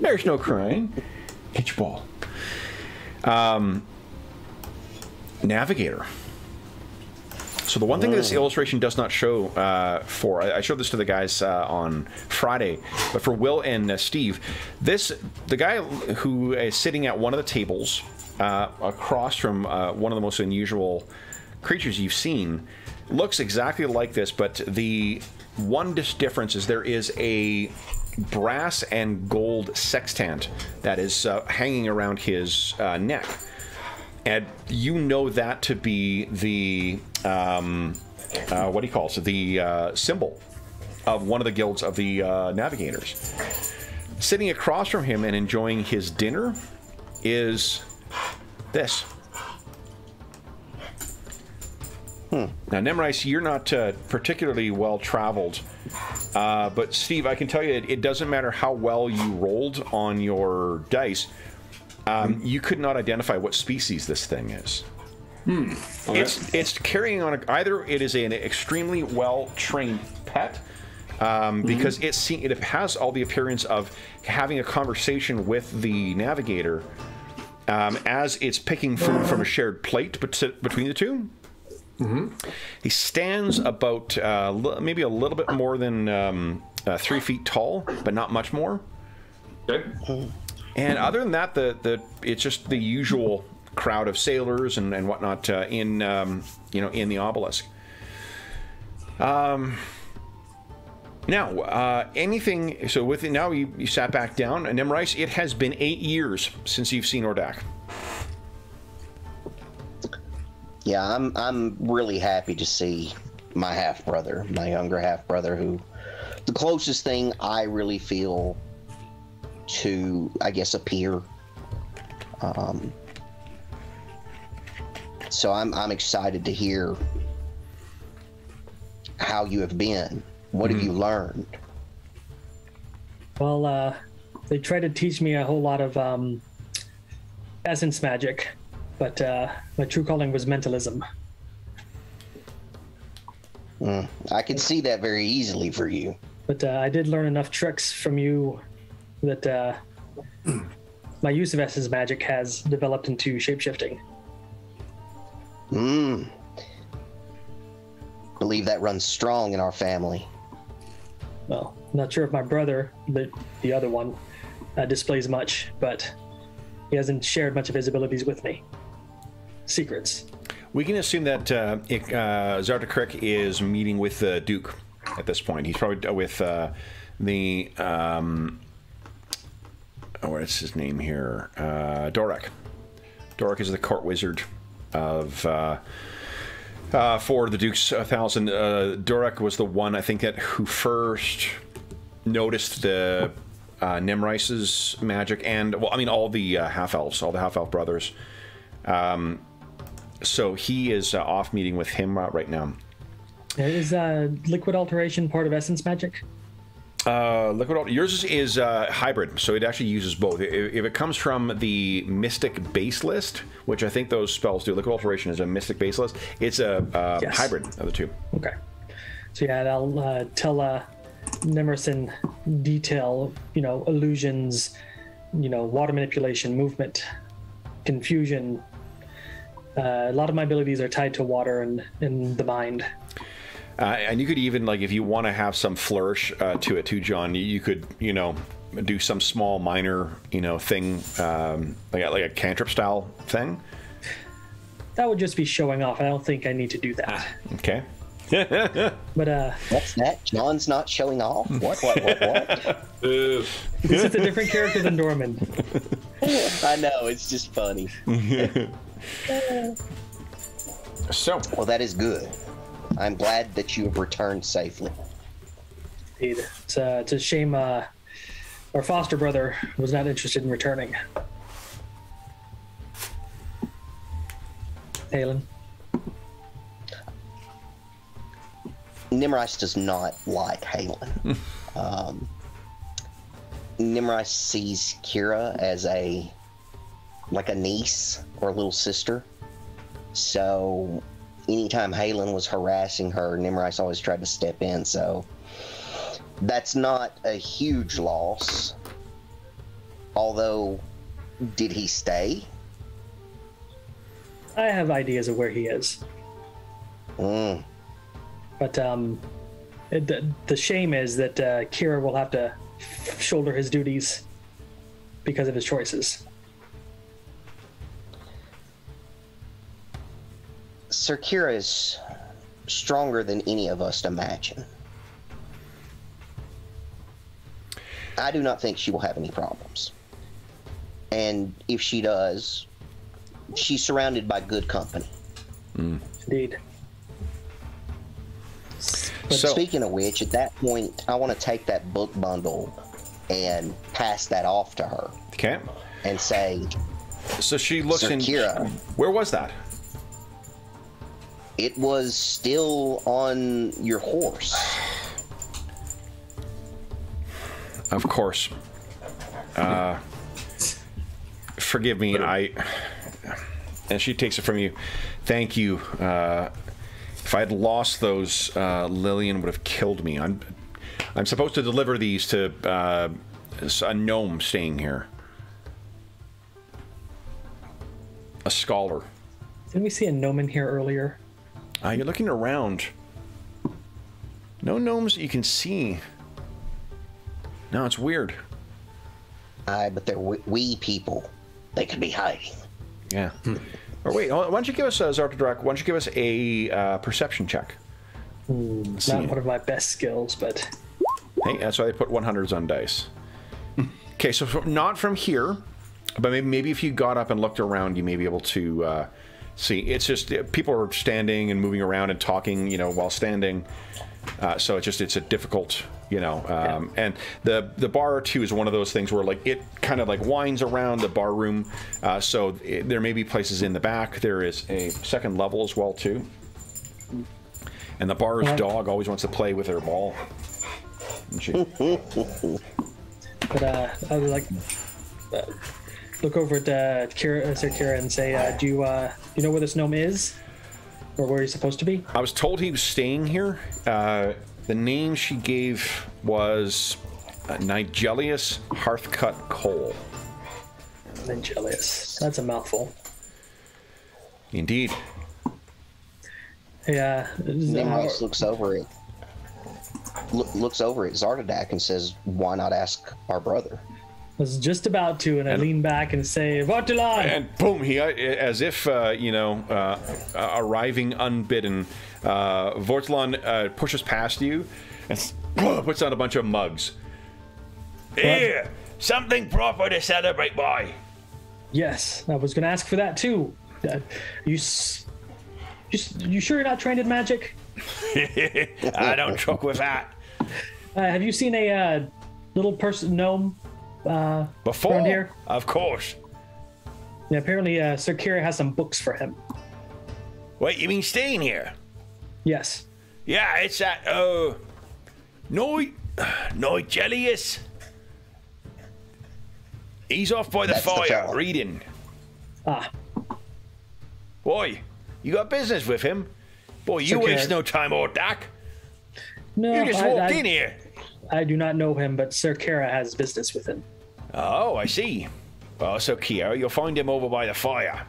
There's no crying. Hit your ball. Um, navigator. So the one thing this illustration does not show uh, for, I I showed this to the guys uh, on Friday, but for Will and uh, Steve, this the guy who is sitting at one of the tables uh, across from uh, one of the most unusual creatures you've seen looks exactly like this, but the one dis- difference is there is a brass and gold sextant that is uh, hanging around his uh, neck and you know that to be the um, uh, what do you call it? The uh, symbol of one of the guilds of the uh, navigators. Sitting across from him and enjoying his dinner is this. Now, Nemrice, you're not uh, particularly well traveled, uh, but Steve, I can tell you, it, it doesn't matter how well you rolled on your dice. Um, you could not identify what species this thing is. It's it's carrying on a, either it is an extremely well trained pet um, because it se- it has all the appearance of having a conversation with the navigator um, as it's picking food from a shared plate between the 2 He stands about uh, maybe a little bit more than um, uh, three feet tall, but not much more. Okay. And other than that, the the it's just the usual crowd of sailors and, and whatnot uh, in um, you know in the obelisk. Um. Now, uh, anything? So with it now, you, you sat back down, and Nemrice. It has been eight years since you've seen Ordak. Yeah, I'm I'm really happy to see my half brother, my younger half brother, who the closest thing I really feel to, I guess, appear. Um, so I'm I'm excited to hear how you have been. What have you learned? Well, uh, they tried to teach me a whole lot of um, essence magic, but uh, my true calling was mentalism. I can see that very easily for you. But uh, I did learn enough tricks from you that uh, my use of Essence magic has developed into shapeshifting. Mm. Believe that runs strong in our family. Well, I'm not sure if my brother, the the other one, uh, displays much, but he hasn't shared much of his abilities with me. Secrets. We can assume that uh, Ik- uh, Zartakrik is meeting with the Duke at this point. He's probably with uh, the um, oh, what's his name here? Uh, Dorek. Dorek is the court wizard of uh, uh, for the Duke's thousand. Uh, Dorek was the one I think that who first noticed the uh, Nemrice's magic and well, I mean all the uh, half elves, all the half elf brothers. Um, so he is uh, off meeting with him uh, right now. Is uh, liquid alteration part of essence magic? Uh, liquid Alt- yours is, uh, hybrid, so it actually uses both. I- If it comes from the Mystic base list, which I think those spells do, liquid alteration is a Mystic base list. It's a uh, Yes. hybrid of the two. Okay. So yeah, I'll uh, tell uh, Nemerson detail, you know, illusions, you know, water manipulation, movement, confusion. Uh, a lot of my abilities are tied to water and, and the mind. Uh, and you could even like if you want to have some flourish uh, to it too, John. You, you could you know do some small minor you know thing um, like a, like a cantrip style thing. That would just be showing off. I don't think I need to do that. Okay. But uh, What's that? John's not showing off? What, what, what, what? This is a different character than Dorman. I know, it's just funny. So Well, that is good. I'm glad that you have returned safely. Indeed. It's, uh, it's a shame uh, our foster brother was not interested in returning. Halen. Nimrice does not like Halen. um, Nimrice sees Kira as a like a niece or a little sister. So anytime Halen was harassing her, Nimrice always tried to step in. So that's not a huge loss. Although, did he stay? I have ideas of where he is, Mm. but um, the, the shame is that uh, Kira will have to shoulder his duties because of his choices. Sir Kira is stronger than any of us imagine. I do not think she will have any problems. And if she does, she's surrounded by good company. Mm. Indeed. But So- speaking of which, at that point, I want to take that book bundle and pass that off to her Okay. and say, So she looks Sir in. Kira. Where was that? It was still on your horse. Of course. Uh, forgive me. I. And she takes it from you. Thank you. Uh, if I had lost those, uh, Lillian would have killed me. I'm. I'm supposed to deliver these to uh, a gnome staying here. A scholar. Didn't we see a gnome in here earlier? Uh, you're looking around. No gnomes that you can see. No, it's weird. Aye, but they're wee, wee people. They could be hiding. Yeah. Or wait, why don't you give us, uh, Zartadrak, why don't you give us a uh, perception check? see. Not one of my best skills, but Hey, that's why they put 100s on dice. okay, so from, not from here, but maybe, maybe if you got up and looked around, you may be able to uh, see. It's just people are standing and moving around and talking, you know, while standing. Uh, so it's just it's a difficult, you know. Um, And the the bar too is one of those things where like it kind of like winds around the bar room. Uh, so it, there may be places in the back. There is a second level as well too. And the bar's Yeah. dog always wants to play with her ball. But uh, I would like uh, look over at uh, Kira, uh, Sir Kira and say, uh, "Do you uh, you know where this gnome is, or where he's supposed to be?" I was told he was staying here. Uh, the name she gave was uh, Nigelius Hearthcut Cole. Nigelius. That's a mouthful. Indeed. Yeah. Nimrice looks over it. Look, looks over at Zardadak and says, "Why not ask our brother?" Was just about to, and I lean back and say, "Vortilan." And boom, he, uh, as if, uh, you know, uh, arriving unbidden, uh, Vortlan uh, pushes past you and puts on a bunch of mugs. Here, something proper to celebrate by. Yes, I was going to ask for that too. Uh, you, you, you sure you're not trained in magic? I don't truck with that. Uh, have you seen a uh, little person gnome? Uh, Before, Around here? of course. yeah, apparently, uh, Sir Kira has some books for him. Wait, you mean staying here? Yes. Yeah, it's at uh Noi Nigelius. He's off by the That's fire fella. reading. Ah, Boy, you got business with him? Boy, you okay. waste no time, old Doc. no, You just I, walked I- in here. I do not know him, but Sir Kira has business with him. Oh, I see. Well, so Kiara, you'll find him over by the fire.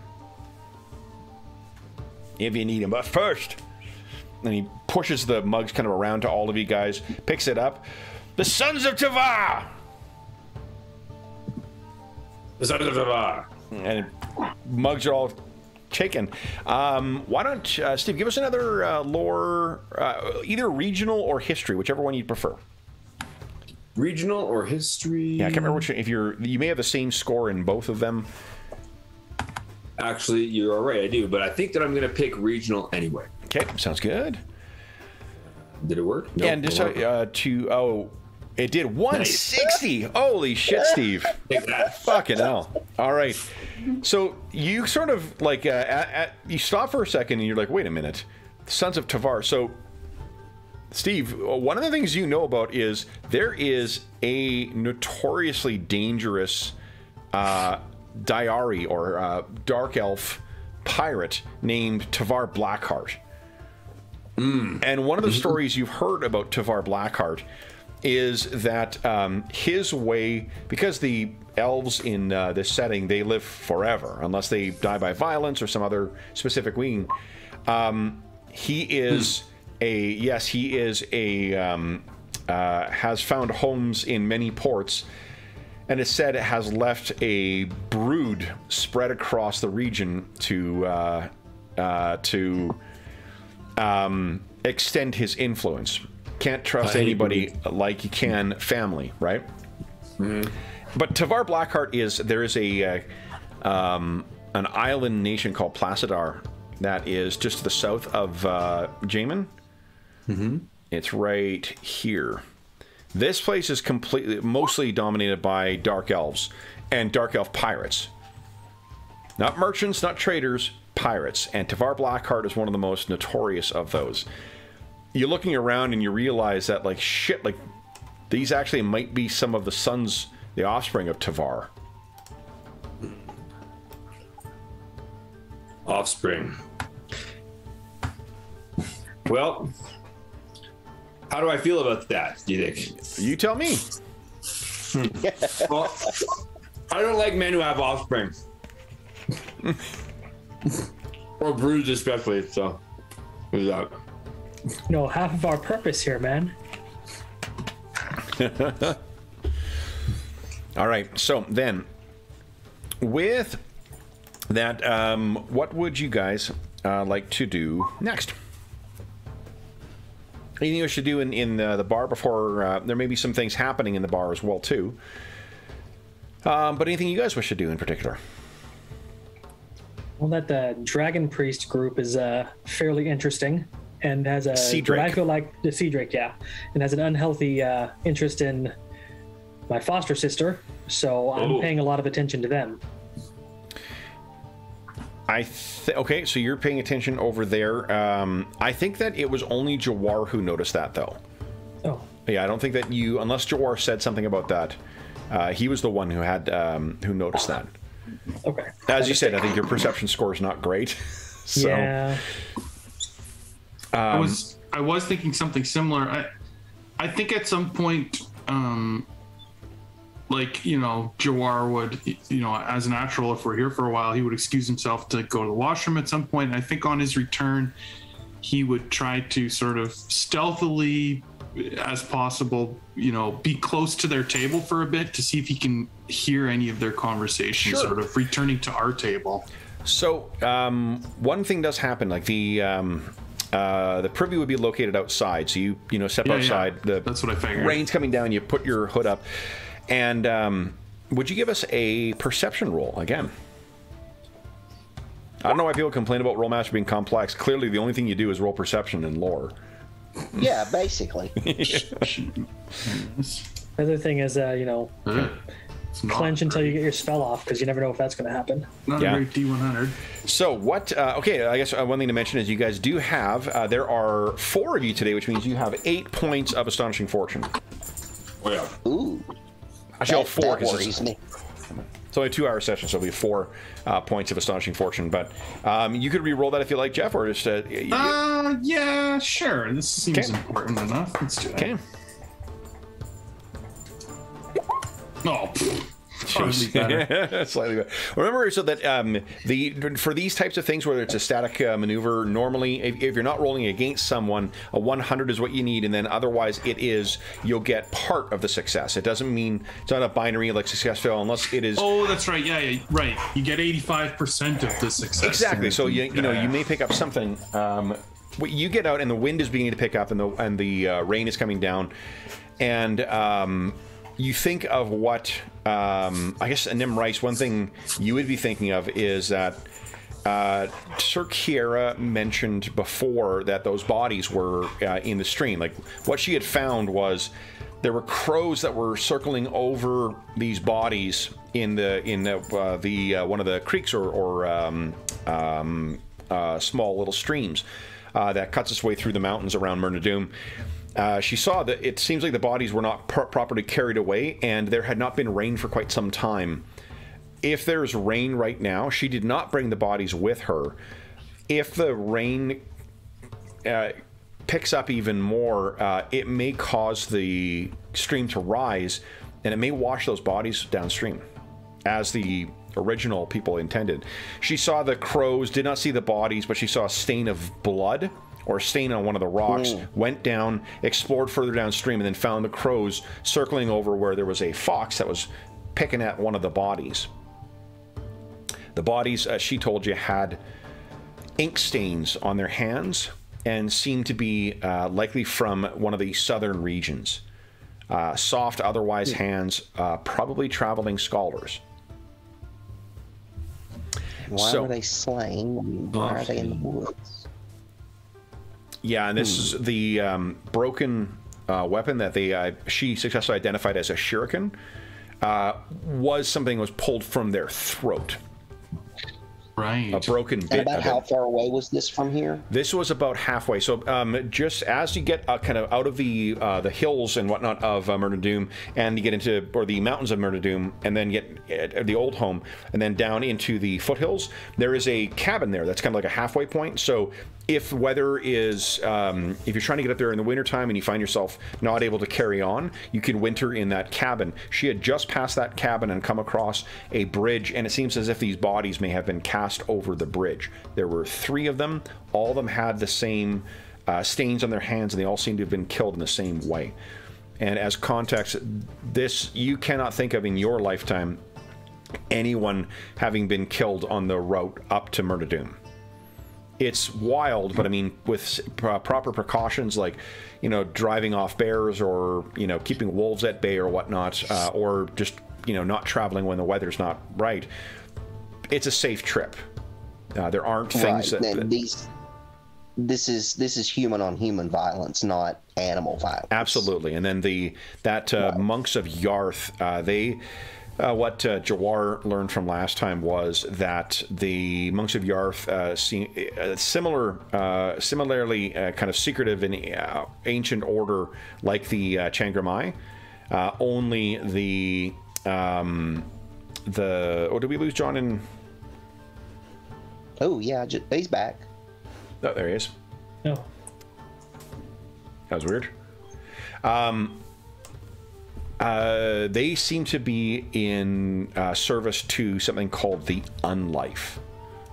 If you need him. But first, and he pushes the mugs kind of around to all of you guys, picks it up. The Sons of Tavar! The Sons of Tavar. And mugs are all taken. Um, why don't uh, Steve give us another uh, lore, uh, either regional or history, whichever one you'd prefer. Regional or history? Yeah, I can't remember which. If you're, you may have the same score in both of them. Actually, you're all right. I do, but I think that I'm going to pick regional anyway. Okay, sounds good. Did it work? Nope, and just uh, to oh, it did 160. Holy shit, Steve! Fucking hell! All right, so you sort of like uh, at, at, you stop for a second and you're like, wait a minute, Sons of Tavar. So, Steve, one of the things you know about is there is a notoriously dangerous uh, Dyar or uh, dark elf pirate named Tavar Blackheart. And one of the stories you've heard about Tavar Blackheart is that um, his way, because the elves in uh, this setting they live forever unless they die by violence or some other specific wean. Um, he is a yes, he is a um, uh, has found homes in many ports, and is said it has left a brood spread across the region to uh, uh, to um, extend his influence. Can't trust I anybody like you can family, right? But Tavar Blackheart is there is a uh, um, an island nation called Placidar that is just to the south of uh, Jaiman. Mm-hmm. It's right here. This place is completely, mostly dominated by dark elves and dark elf pirates. Not merchants, not traders, pirates. And Tavar Blackheart is one of the most notorious of those. You're looking around and you realize that, like, shit, like, these actually might be some of the sons, the offspring of Tavar. Offspring. Well, how do I feel about that? Do you think? You tell me. Well, I don't like men who have offspring, or broods especially. So, there's that. You know, half of our purpose here, man. All right. So then, with that, um, what would you guys uh, like to do next? Anything you should do in, in uh, the bar before uh, there may be some things happening in the bar as well too. Um, but anything you guys wish to do in particular? Well, that the Dragon Priest group is uh, fairly interesting and has a. Sea what I feel like the Sea Drake, yeah, and has an unhealthy uh, interest in my foster sister. So I'm paying a lot of attention to them. I th- okay. So you're paying attention over there. Um, I think that it was only Jawar who noticed that though. Oh, Yeah, I don't think that you, unless Jawar said something about that, uh, he was the one who had um, who noticed that. okay. As you said, I think your perception score is not great. so yeah. I was I was thinking something similar. I I think at some point, um, like you know, Jawar would you know, as a natural, if we're here for a while, he would excuse himself to go to the washroom at some point. And I think on his return, he would try to sort of stealthily as possible, you know, be close to their table for a bit to see if he can hear any of their conversations Sure. sort of returning to our table. So um, one thing does happen, like the um, uh, the privy would be located outside. So you you know step Yeah, yeah. outside. The That's what I figured. rain's coming down. You put your hood up, and um, would you give us a perception roll again? I don't know why people complain about Rolemaster being complex. Clearly, the only thing you do is roll perception and lore. Yeah, basically. The other thing is, uh, you know, It's not clench until you get your spell off because you never know if that's going to happen. Not Yeah. a great D100. So what? Uh, okay, I guess uh, one thing to mention is you guys do have. Uh, there are four of you today, which means you have eight points of astonishing fortune. Oh yeah. Ooh, Actually, all four. that 'cause worries it's, me. it's only a two-hour session, so it'll be four uh, points of astonishing fortune. But um, you could re-roll that if you like, Jeff, or just uh, y- y- Uh, yeah, sure. This seems Okay. important enough. Let's do it. okay. Oh, pfft. Probably better. Slightly better. Remember, so that um, the for these types of things, whether it's a static uh, maneuver, normally if, if you're not rolling against someone, a 100 is what you need, and then otherwise it is you'll get part of the success. It doesn't mean it's not a binary like success fail unless it is. Oh, that's right. Yeah, yeah, right. You get 85% of the success. Exactly. So you you know you may pick up something. Um, you get out and the wind is beginning to pick up and the and the uh, rain is coming down, and um, you think of what um, I guess Nim Rice. One thing you would be thinking of is that. Uh, Sir Kiera mentioned before that those bodies were uh, in the stream. Like what she had found was there were crows that were circling over these bodies in the in the, uh, the uh, one of the creeks or, or um, um, uh, small little streams uh, that cuts its way through the mountains around Myrna Doom. Uh, she saw that it seems like the bodies were not pro- properly carried away, and there had not been rain for quite some time if there's rain right now, she did not bring the bodies with her. If the rain uh, picks up even more, uh, it may cause the stream to rise, and it may wash those bodies downstream, as the original people intended. She saw the crows, did not see the bodies, but she saw a stain of blood or a stain on one of the rocks, went down, explored further downstream, and then found the crows circling over where there was a fox that was picking at one of the bodies. The bodies, as she told you, had ink stains on their hands and seemed to be uh, likely from one of the southern regions. Uh, soft, otherwise hands, uh, probably traveling scholars. Why So- were they slain? Why are they in the woods? Yeah, and this is the um, broken uh, weapon that they uh, she successfully identified as a shuriken. Uh, was something that was pulled from their throat. Right. A broken And bit about of how it. far away was this from here? This was about halfway. So um, just as you get uh, kind of out of the uh, the hills and whatnot of uh, Murder Doom, and you get into or the mountains of Murder Doom, and then get uh, the old home, and then down into the foothills, there is a cabin there that's kind of like a halfway point. So if weather is um, if you're trying to get up there in the wintertime and you find yourself not able to carry on you can winter in that cabin. She had just passed that cabin and come across a bridge and it seems as if these bodies may have been cast over the bridge. There were three of them. All of them had the same uh, stains on their hands and they all seem to have been killed in the same way. And as context this you cannot think of in your lifetime anyone having been killed on the route up to Murder Doom it's wild, but I mean, with proper precautions like, you know, driving off bears or, you know, keeping wolves at bay or whatnot, uh, or just, you know, not traveling when the weather's not right, it's a safe trip. Uh, there aren't things right. that. and these, this is this is human on human violence, not animal violence. Absolutely, and then the that uh, monks of Yarth, uh, they. Uh, what uh, Jawar learned from last time was that the monks of Yarth uh, seem uh, similar, uh, similarly uh, kind of secretive in uh, ancient order, like the uh, Changramai. Uh, only the um, the oh, did we lose John in? Oh yeah, ju- he's back. Oh, there he is. No. That was weird. Um, uh, they seem to be in uh, service to something called the Unlife,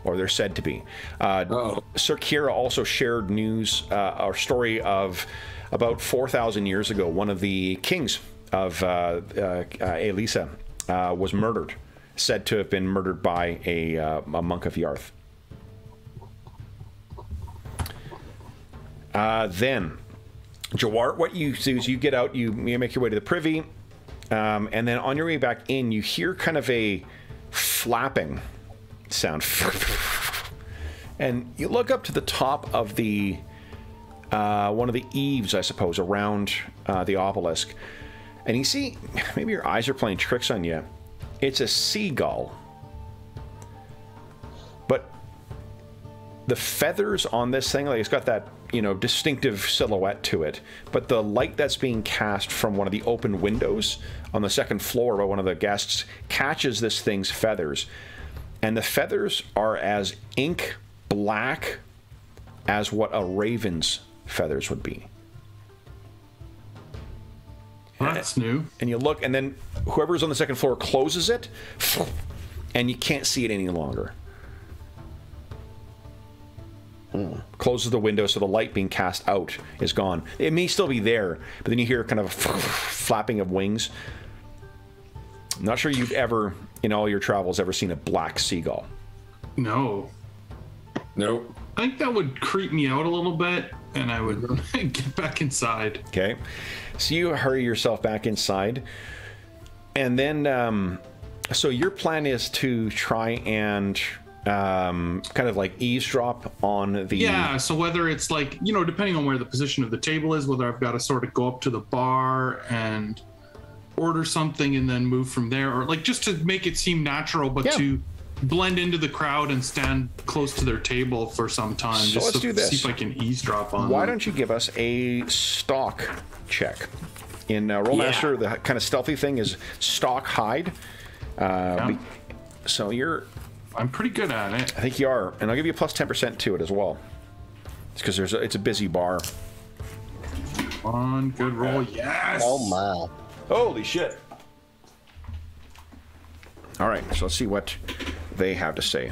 or they're said to be. Uh, Oh. Sir Kira also shared news uh, or story of about 4,000 years ago, one of the kings of uh, uh, uh, Elisa uh, was murdered, said to have been murdered by a, uh, a monk of Yarth. Uh, then, Jawar, what you do is you get out, you, you make your way to the privy, um, and then on your way back in, you hear kind of a flapping sound. And you look up to the top of the uh, one of the eaves, I suppose, around uh, the obelisk, and you see maybe your eyes are playing tricks on you. It's a seagull, but the feathers on this thing, like it's got that you know distinctive silhouette to it. But the light that's being cast from one of the open windows on the second floor by one of the guests catches this thing's feathers, and the feathers are as ink black as what a raven's feathers would be. Well, that's new. And you look, and then whoever's on the second floor closes it, and you can't see it any longer. Closes the window so the light being cast out is gone. It may still be there, but then you hear kind of a flapping of wings. I'm not sure you've ever, in all your travels, ever seen a black seagull. No. Nope. I think that would creep me out a little bit, and I would get back inside. Okay. So you hurry yourself back inside. And then, um, so your plan is to try and um, kind of like eavesdrop on the. Yeah, so whether it's like, you know, depending on where the position of the table is, whether I've got to sort of go up to the bar and order something and then move from there, or like just to make it seem natural, but Yeah. to blend into the crowd and stand close to their table for some time. So just let's to do this. see if I can eavesdrop on Why them. don't you give us a stalk check? In uh, Rolemaster, the kind of stealthy thing is stalk hide. Uh, be- So you're, I'm pretty good at it. I think you are, and I'll give you a plus ten percent to it as well. It's because there's a, it's a busy bar. One good roll. Yes. Oh my. Holy shit! All right, so let's see what they have to say.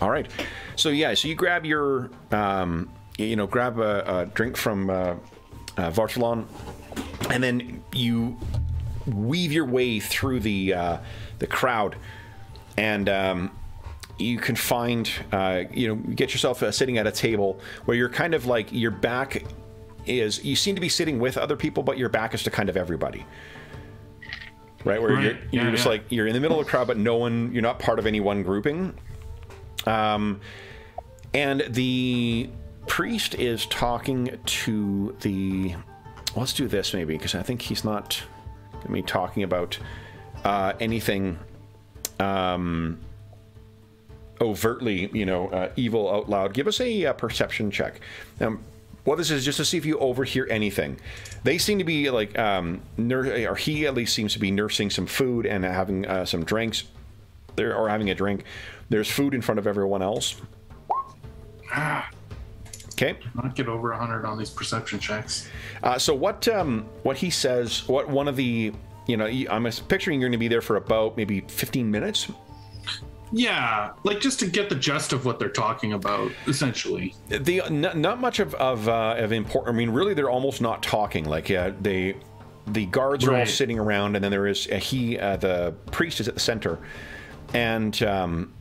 All right, so yeah, so you grab your, um, you know, grab a, a drink from uh, uh, Vartalon, and then you weave your way through the uh, the crowd, and um, you can find, uh, you know, get yourself uh, sitting at a table where you're kind of like your back is. You seem to be sitting with other people, but your back is to kind of everybody. Right, where Right, you're, you're yeah, just yeah. like you're in the middle of the crowd, but no one, you're not part of any one grouping. Um, and the priest is talking to the. Let's do this maybe because I think he's not going to be talking about uh, anything um, overtly, you know, uh, evil out loud. Give us a uh, perception check. Um, what this is just to see if you overhear anything. They seem to be like, um, or he at least seems to be nursing some food and having uh, some drinks, there or having a drink. There's food in front of everyone else. Ah, Okay. not get over 100 on these perception checks. Uh, so what um, what he says, what one of the you know, I'm picturing you're going to be there for about maybe 15 minutes. Yeah, like just to get the gist of what they're talking about, essentially. the not, not much of of, uh, of import. I mean, really, they're almost not talking. Like uh, they, the guards are all sitting around, and then there is uh, he, uh, the priest, is at the center, and um,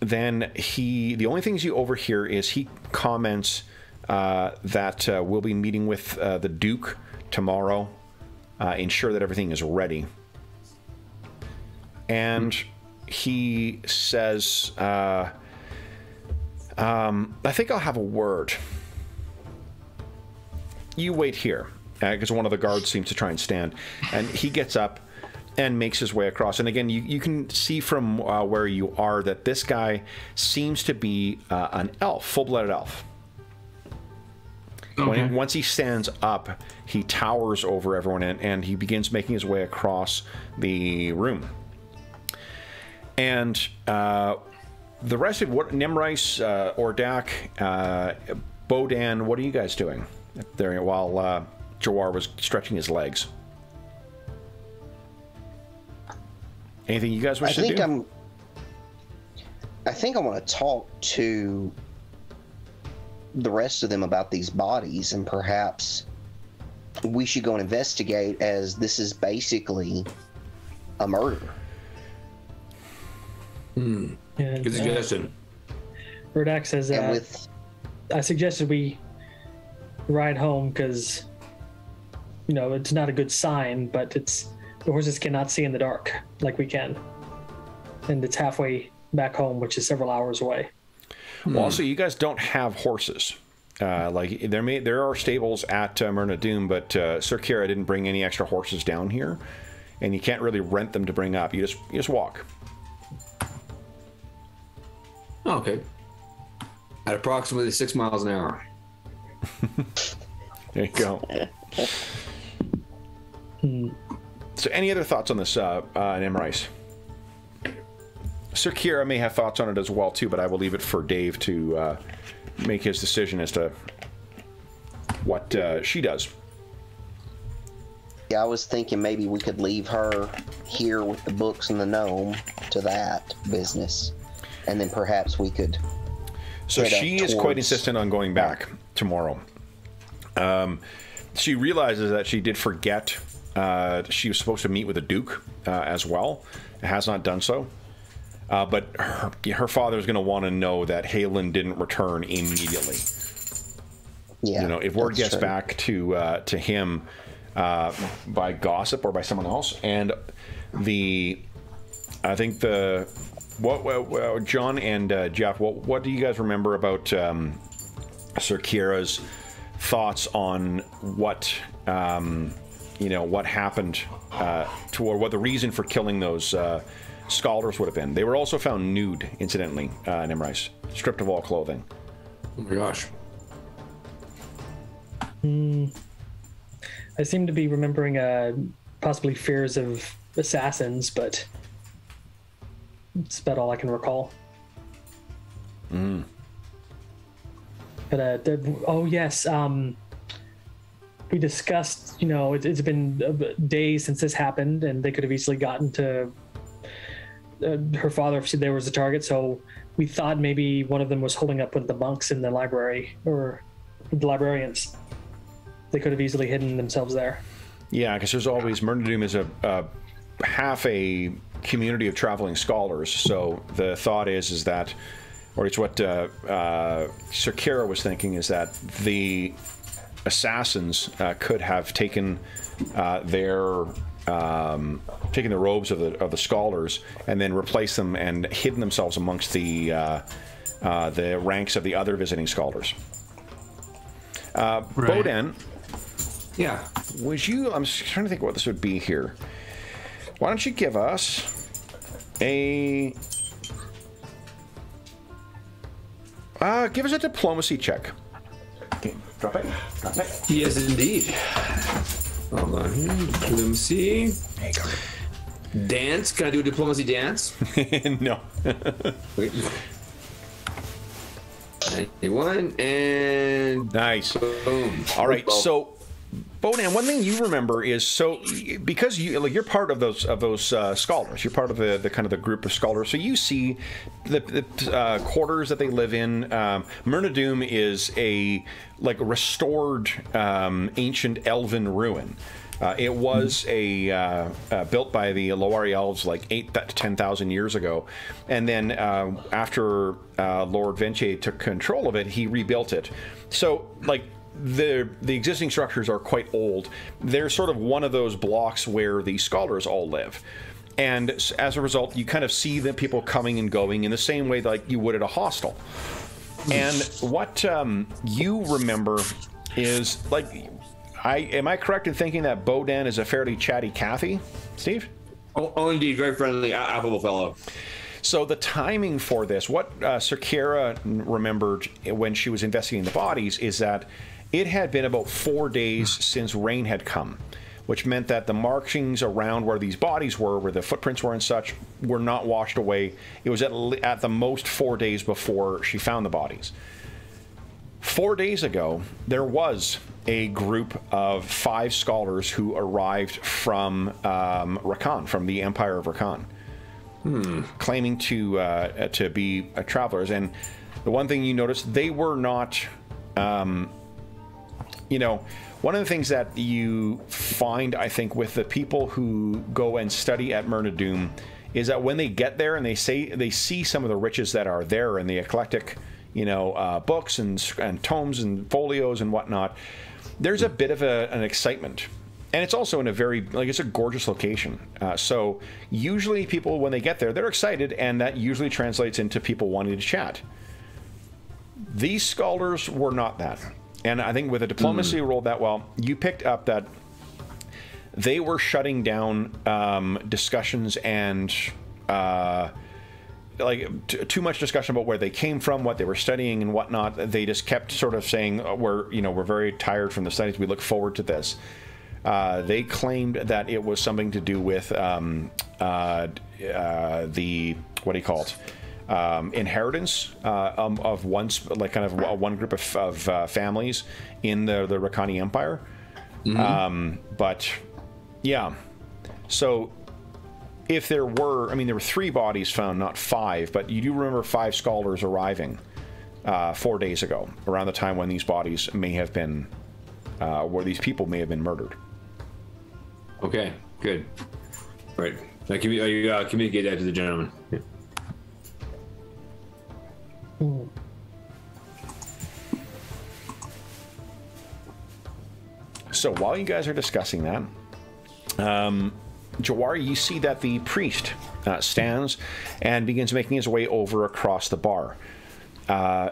then he. The only things you overhear is he comments uh, that uh, we'll be meeting with uh, the duke tomorrow. Uh, ensure that everything is ready, and he says. Uh, I think I'll have a word. You wait here, because one of the guards seems to try and stand, and he gets up and makes his way across. And again, you, you can see from uh, where you are that this guy seems to be uh, an elf, full-blooded elf. Okay. he- once he stands up, he towers over everyone, and, and he begins making his way across the room. And uh, the rest of what Nimrice, uh, Ordak, uh, Bodan, what are you guys doing there while uh, Jawar was stretching his legs? Anything you guys I to think do? I'm. I think I want to talk to the rest of them about these bodies, and perhaps we should go and investigate, as this is basically a murder. And, Good uh, suggestion. Rodak says, that. uh, with I suggested we ride home because, you know, it's not a good sign, but it's the horses cannot see in the dark like we can. And it's halfway back home, which is several hours away. Well, also, you guys don't have horses. Uh, like there may there are stables at uh, Myrna Doom, but uh, Sir Kira didn't bring any extra horses down here, and you can't really rent them to bring up. You just you just walk. Okay. At approximately six miles an hour. There you go. so, any other thoughts on this, uh, uh, Nimrice? Sir Kira may have thoughts on it as well too, but I will leave it for Dave to uh, make his decision as to what uh, she does. yeah, I was thinking maybe we could leave her here with the books and the gnome to that business, and then perhaps we could. So she is quite insistent on going back tomorrow. Um, she realizes that she did forget uh, she was supposed to meet with the Duke uh, as well. Has not done so. Uh, but her, her father is going to want to know that Halen didn't return immediately. Yeah, You know, if word gets true. back to uh, to him uh, by gossip or by someone else, and the, I think the, what, John and uh, Jeff, what what do you guys remember about um, Sir Kira's thoughts on what um, you know what happened uh, to or what the reason for killing those uh, scholars would have been? They were also found nude, incidentally, uh, Nimrice, stripped of all clothing. Oh my gosh. I seem to be remembering uh, possibly fears of assassins, but it's about all I can recall. But uh, oh yes, um, we discussed. You know, it, it's been uh, days since this happened, and they could have easily gotten to uh, her father if there was a target. So we thought maybe one of them was holding up with the monks in the library or the librarians. They could have easily hidden themselves there. Yeah, because there's always Myrna Doom is a, a half a community of traveling scholars. So the thought is is that, or it's what uh, uh, was thinking is that the assassins uh, could have taken uh, their um, taken the robes of the of the scholars and then replaced them and hidden themselves amongst the uh, uh, the ranks of the other visiting scholars. Uh, Right. Bodan, Yeah. was you? I'm trying to think what this would be here. Why don't you give us a uh, give us a diplomacy check? Okay, drop it. Drop it. Yes, indeed. Hold on here. Diplomacy. Hey, go. Dance. Can I do a diplomacy dance? no. Wait. 91 and nice. boom. All right, so Bodan, one thing you remember is so because you like you're part of those of those uh, scholars. You're part of the, the kind of the group of scholars. So you see the, the uh, quarters that they live in. Um, Myrna Doom is a like a restored um, ancient elven ruin. Uh, it was a uh, uh, built by the Loari elves like eight to ten thousand years ago, and then uh, after uh, Lord Venche took control of it, he rebuilt it. So like the the existing structures are quite old. They're sort of one of those blocks where the scholars all live. And as a result, you kind of see the people coming and going in the same way like you would at a hostel. And what um, you remember is like, I am I correct in thinking that Bodan is a fairly chatty Cathy, Steve? Oh, oh, indeed. Very friendly, affable fellow. So the timing for this, what uh, Sir Kiera remembered when she was investigating the bodies, is that it had been about four days since rain had come, which meant that the markings around where these bodies were, where the footprints were and such, were not washed away. It was at, at the most four days before she found the bodies. Four days ago, there was a group of five scholars who arrived from um, Rhakhaan, from the Empire of Rhakhaan claiming to uh, to be uh, travelers. And the one thing you notice, they were not, um, you know, one of the things that you find, I think, with the people who go and study at Myrna Doom is that when they get there and they say they see some of the riches that are there in the eclectic, you know, uh, books and and tomes and folios and whatnot, there's a bit of a, an excitement. And it's also in a very like it's a gorgeous location. Uh, so usually people when they get there they're excited and that usually translates into people wanting to chat. These scholars were not that and i think with a diplomacy rolled that well you picked up that they were shutting down um, discussions and uh, like t- too much discussion about where they came from, what they were studying, and whatnot. They just kept sort of saying, "Oh, "We're you know we're very tired from the studies. We look forward to this." Uh, they claimed that it was something to do with um, uh, uh, the what do you call it? Um, inheritance uh, um, of one like kind of one group of, of uh, families in the the Rakani Empire. Um, but yeah, so if there were, I mean, there were three bodies found, not five, but you do remember five scholars arriving uh, four days ago, around the time when these bodies may have been, uh, where these people may have been murdered. Okay, good. Right. Now, commu- uh, you, uh, communicate that to the gentleman. Yeah. So while you guys are discussing that, um, Jawari, you see that the priest uh, stands and begins making his way over across the bar. Uh,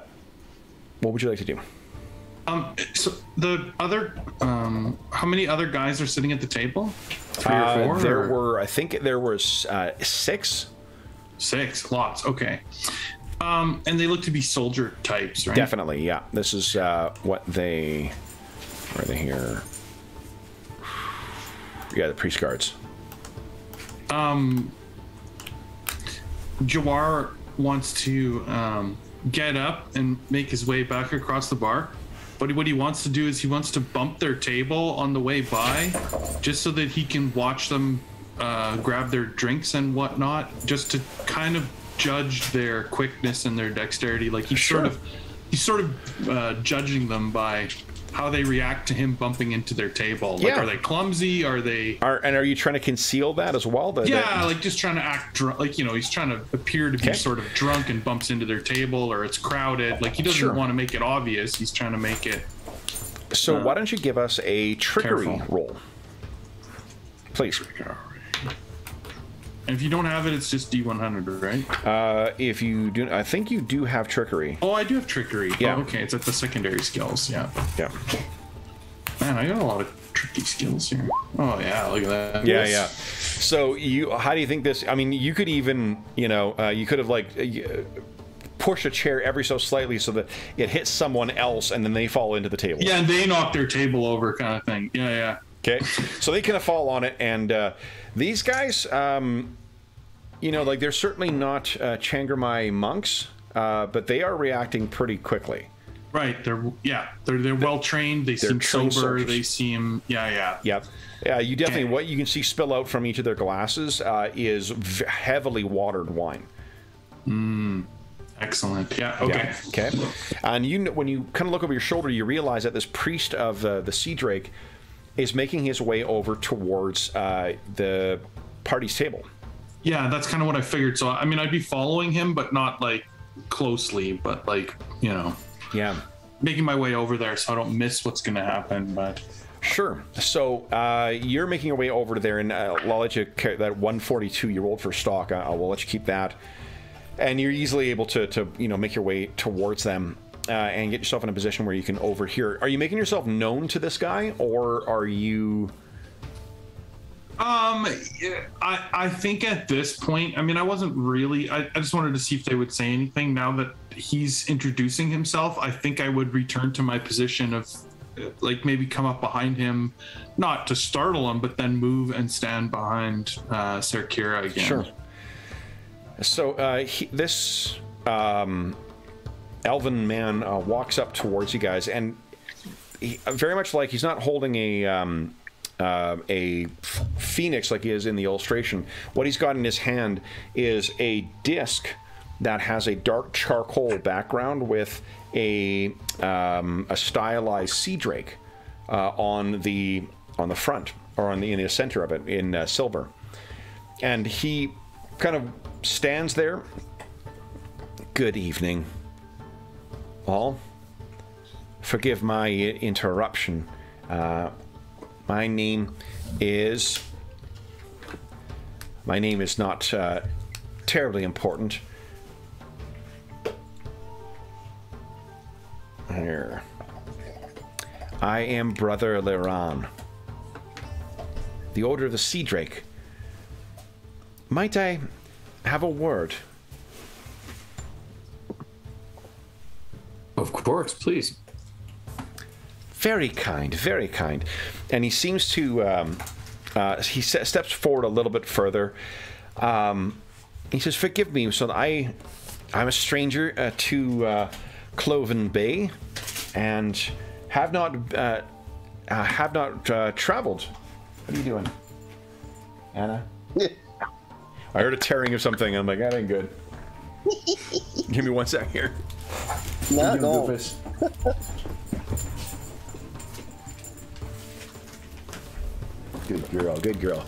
what would you like to do? Um, so the other, um, how many other guys are sitting at the table? Three Uh, or four? there or were, I think, there was uh, six. six. Lots. Okay. Um, and they look to be soldier types, right? Definitely, yeah. This is uh, what they. Are they here? Yeah, the priest guards. Um, Jawar wants to um, get up and make his way back across the bar. But what he wants to do is he wants to bump their table on the way by, just so that he can watch them uh, grab their drinks and whatnot, just to kind of judge their quickness and their dexterity. Like he's sort of he's sort of uh, judging them by how they react to him bumping into their table. Like, Yeah. are they clumsy? Are they Are, and are you trying to conceal that as well? The- yeah, like just trying to act drunk. Like you know, he's trying to appear to be Okay. sort of drunk and bumps into their table, or it's crowded. Like he doesn't Sure. want to make it obvious. He's trying to make it. so why don't you give us a trickery Careful. roll, please? And if you don't have it, it's just D100, right? Uh, if you do, I think you do have trickery. Oh, I do have trickery. Yeah. Oh, okay, it's at the secondary skills. Yeah. Yeah. Man, I got a lot of tricky skills here. Oh yeah, look at that. Yeah, yeah. So you, how do you think this? I mean, you could even, you know, uh, you could have like uh, push a chair every so slightly so that it hits someone else and then they fall into the table. Yeah, and they knock their table over, kind of thing. Yeah, yeah. Okay, so they kind of fall on it, and uh, these guys, um, you know, like they're certainly not uh, Changramai monks, uh, but they are reacting pretty quickly. Right. They're yeah. They're they're well trained. They seem sober. soldiers. They seem yeah yeah. Yep. Yeah, you definitely. Okay. What you can see spill out from each of their glasses uh, is v- heavily watered wine. Mm, Excellent. Yeah. Okay. Yeah. Okay. And you, when you kind of look over your shoulder, you realize that this priest of uh, the Sea Drake is making his way over towards uh, the party's table. Yeah, that's kind of what I figured. So I mean, I'd be following him, but not like closely, but like you know, Yeah. making my way over there so I don't miss what's going to happen. But Sure. So uh, you're making your way over there, and uh, I'll let you ca- that 142 year old for stalk. I, I will let you keep that, and you're easily able to, to you know make your way towards them uh, and get yourself in a position where you can overhear. Are you making yourself known to this guy, or are you? um, I I think at this point, I mean, I wasn't really. I, I just wanted to see if they would say anything. Now that he's introducing himself, I think I would return to my position of. Like maybe come up behind him, not to startle him, but then move and stand behind uh, Sir Kira again. Sure. So uh, he, this um, elven man uh, walks up towards you guys, and he, very much like he's not holding a um, uh, a phoenix like he is in the illustration. What he's got in his hand is a disc that has a dark charcoal background with a um, a stylized sea drake uh, on the on the front or on the in the center of it in uh, silver and he kind of stands there. Good evening, all. Forgive my interruption. Uh, my name is. My name is not uh, terribly important. Here. I am Brother Liran, the Order of the Sea Drake. Might I have a word? Of course, please. Very kind, very kind. And he seems to, um, uh, he se- steps forward a little bit further. Um, he says, Forgive me, son. I, I'm a stranger uh, to uh, Cloven Bay and have not, uh, uh, have not uh, traveled. What are you doing? Anna? I heard a tearing of something. I'm like, that ain't good. Give me one sec here. No, go. Goofus. good girl, good girl.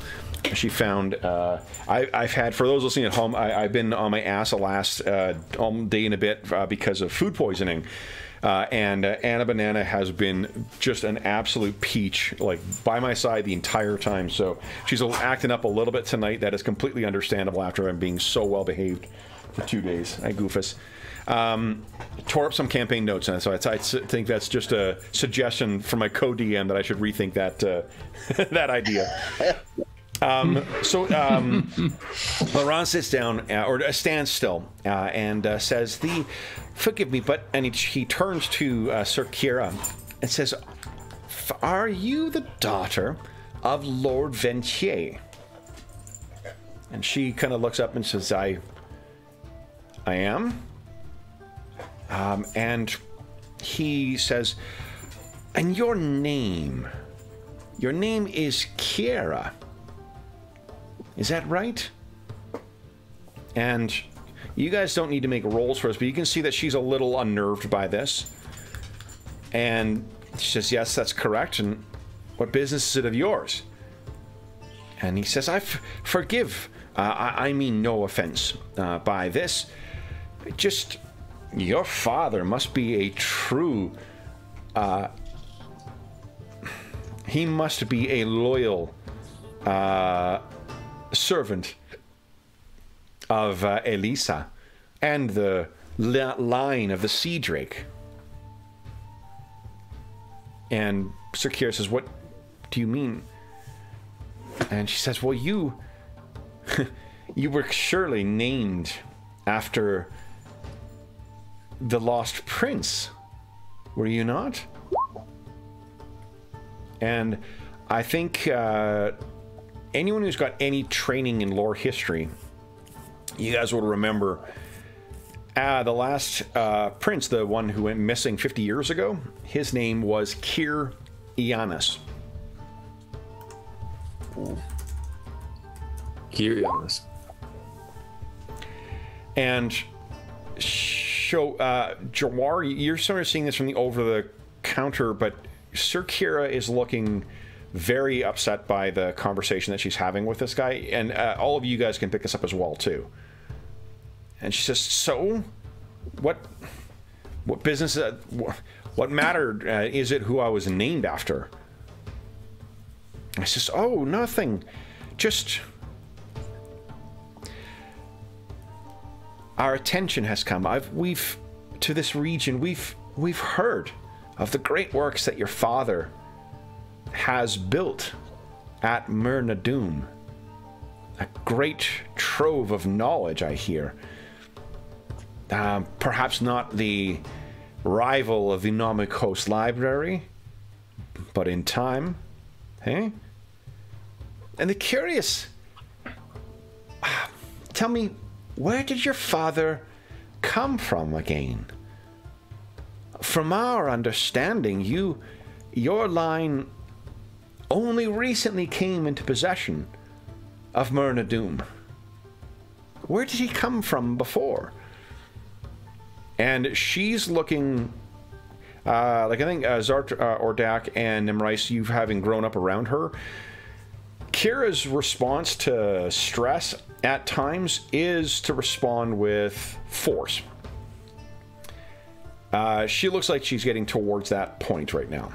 She found. Uh, I, I've had for those listening at home. I, I've been on my ass the last uh, um, day and a bit uh, because of food poisoning. Uh, and uh, Anna Banana has been just an absolute peach, like by my side the entire time. So she's acting up a little bit tonight. That is completely understandable after I'm being so well behaved for two days. I goofus. Um, tore up some campaign notes, and so I, I think that's just a suggestion from my co-DM that I should rethink that uh, that idea. Um, so um, sits down uh, or uh, stands still uh, and uh, says, "The forgive me, but," and he, he turns to uh, Sir Kira and says, "F- "Are you the daughter of Lord Ventier?" And she kind of looks up and says, I. I am. Um, and he says, And your name? Your name is Kiera. Is that right? And you guys don't need to make rolls for us, but you can see that she's a little unnerved by this. And she says, Yes, that's correct. And what business is it of yours? And he says, I forgive. Uh, I, I mean no offense uh, by this. Just your father must be a true. Uh, he must be a loyal uh, servant of uh, Elisa and the line of the Sea Drake. And Sir Kier says, What do you mean? And she says, Well, you. you were surely named after the Lost Prince, were you not? And I think uh, anyone who's got any training in lore history, you guys will remember uh, the last uh, prince, the one who went missing 50 years ago, his name was Kir Iannis. Curious. And show uh, Jawar, you're sort of seeing this from the over the counter, but Sir Kira is looking very upset by the conversation that she's having with this guy, and uh, all of you guys can pick this up as well too. And she says, "So, what? What business? Uh, wh- what mattered? Uh, is it who I was named after?" I says, "Oh, nothing. Just." Our attention has come. I've we've to this region. We've we've heard of the great works that your father has built at Myrna. A great trove of knowledge, I hear. Um, perhaps not the rival of the Nomikos Library, but in time, hey. And the curious. Tell me, where did your father come from again? From our understanding, you your line only recently came into possession of Myrna Doom. Where did he come from before? And she's looking uh, like I think uh, Zart uh, Ordak and Nimrice, you having grown up around her, Kira's response to stress at times is to respond with force. Uh, she looks like she's getting towards that point right now.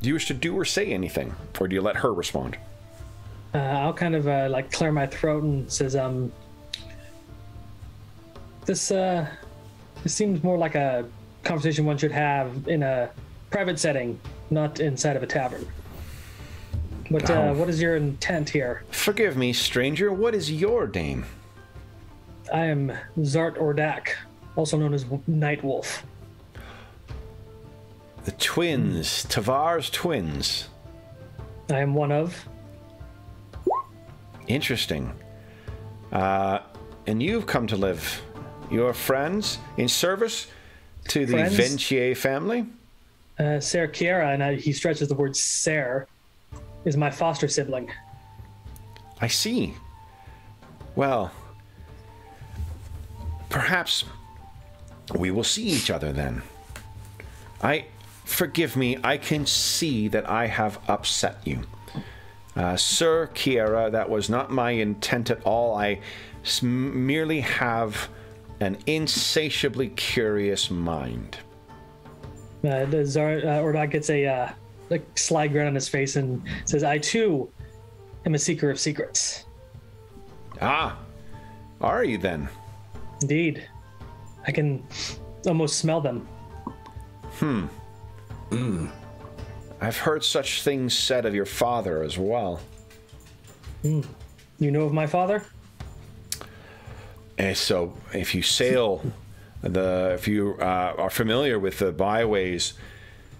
Do you wish to do or say anything, or do you let her respond? Uh, I'll kind of uh, like clear my throat and says, um, this uh, this seems more like a conversation one should have in a private setting, not inside of a tavern. What uh, what is your intent here? Forgive me, stranger. What is your name? I am Zart Ordak, also known as Night Wolf. The twins, Tavar's twins. I am one of. Interesting. Uh, and you've come to live. Your friends in service to the Friends? Ventier family. Uh, Ser Kiera, and I, he stretches the word Ser, is my foster sibling. I see. Well, perhaps we will see each other then. I forgive me. I can see that I have upset you, uh, Sir Kiera. That was not my intent at all. I merely have an insatiably curious mind. Uh, the Zar uh, Ordak gets a uh, like sly grin on his face and says, "I too am a seeker of secrets. Ah, are you then? Indeed, I can almost smell them. Hmm. Mm. I've heard such things said of your father as well. You know of my father? And so, if you sail the, if you uh, are familiar with the byways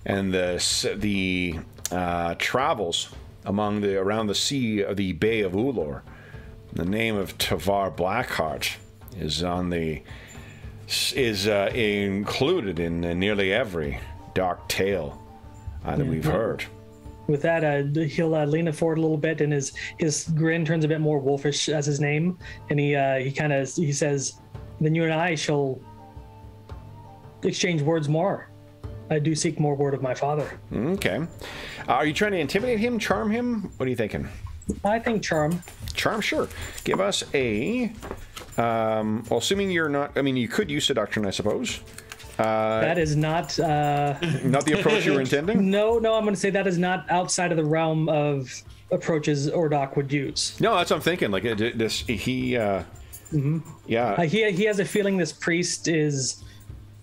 and the the uh, travels among the around the sea of the Bay of Ulor. The name of Tavar Blackheart is on the is uh, included in uh, nearly every dark tale uh, that we've heard. With that, uh, he'll uh, lean forward a little bit, and his his grin turns a bit more wolfish as his name, and he uh, he kind of he says, "Then you and I shall exchange words more. I do seek more word of my father. Okay. are you trying to intimidate him, charm him? What are you thinking? I think charm. Charm, sure. Give us a. Um, well, assuming you're not. I mean, you could use seduction, I suppose. that is not. Uh, Not the approach you were intending. no, no. I'm going to say that is not outside of the realm of approaches Ordok would use. No, that's what I'm thinking. Like this, he. Uh, Yeah. Uh, he he has a feeling this priest is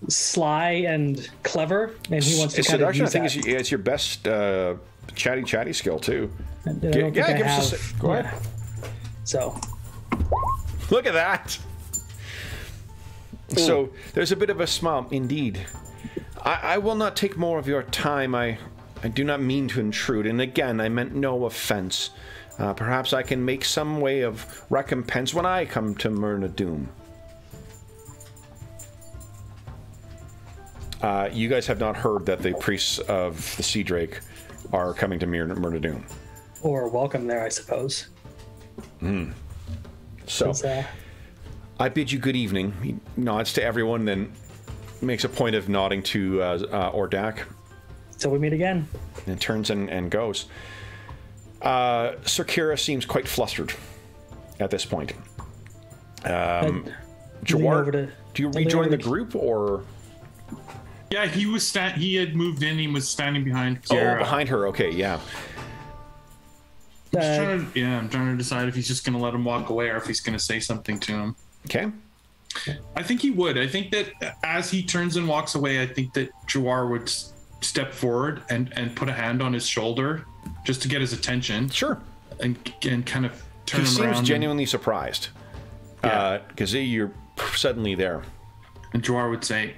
sly and clever, and he wants to kind of seduction, I think, that. is yeah, it's your best uh, chatty chatty skill too. And Yeah, don't I give us a have- sec- go ahead. So Look at that. So there's a bit of a smile, indeed. I, I will not take more of your time. I, I do not mean to intrude, and again, I meant no offense. Uh, perhaps I can make some way of recompense when I come to Myrna Doom. Uh, you guys have not heard that the priests of the Sea Drake are coming to Doom. or welcome there, I suppose. So, uh, I bid you good evening. He nods to everyone, then makes a point of nodding to uh, uh, Ordak, till we meet again. and turns and, and goes. Uh, Sir Kira seems quite flustered at this point. Um, Jawar, to- do you rejoin the group or Yeah, he was sta- he had moved in. He was standing behind oh behind her? Okay, yeah. I'm just Uh, trying to- yeah, I'm trying to decide if he's just going to let him walk away or if he's going to say something to him. Okay, I think he would. I think that as he turns and walks away, I think that Jawar would s- step forward and and put a hand on his shoulder just to get his attention sure. and and kind of turn He him seems around. genuinely surprised Yeah. because you're suddenly there. And, and Jawar would say,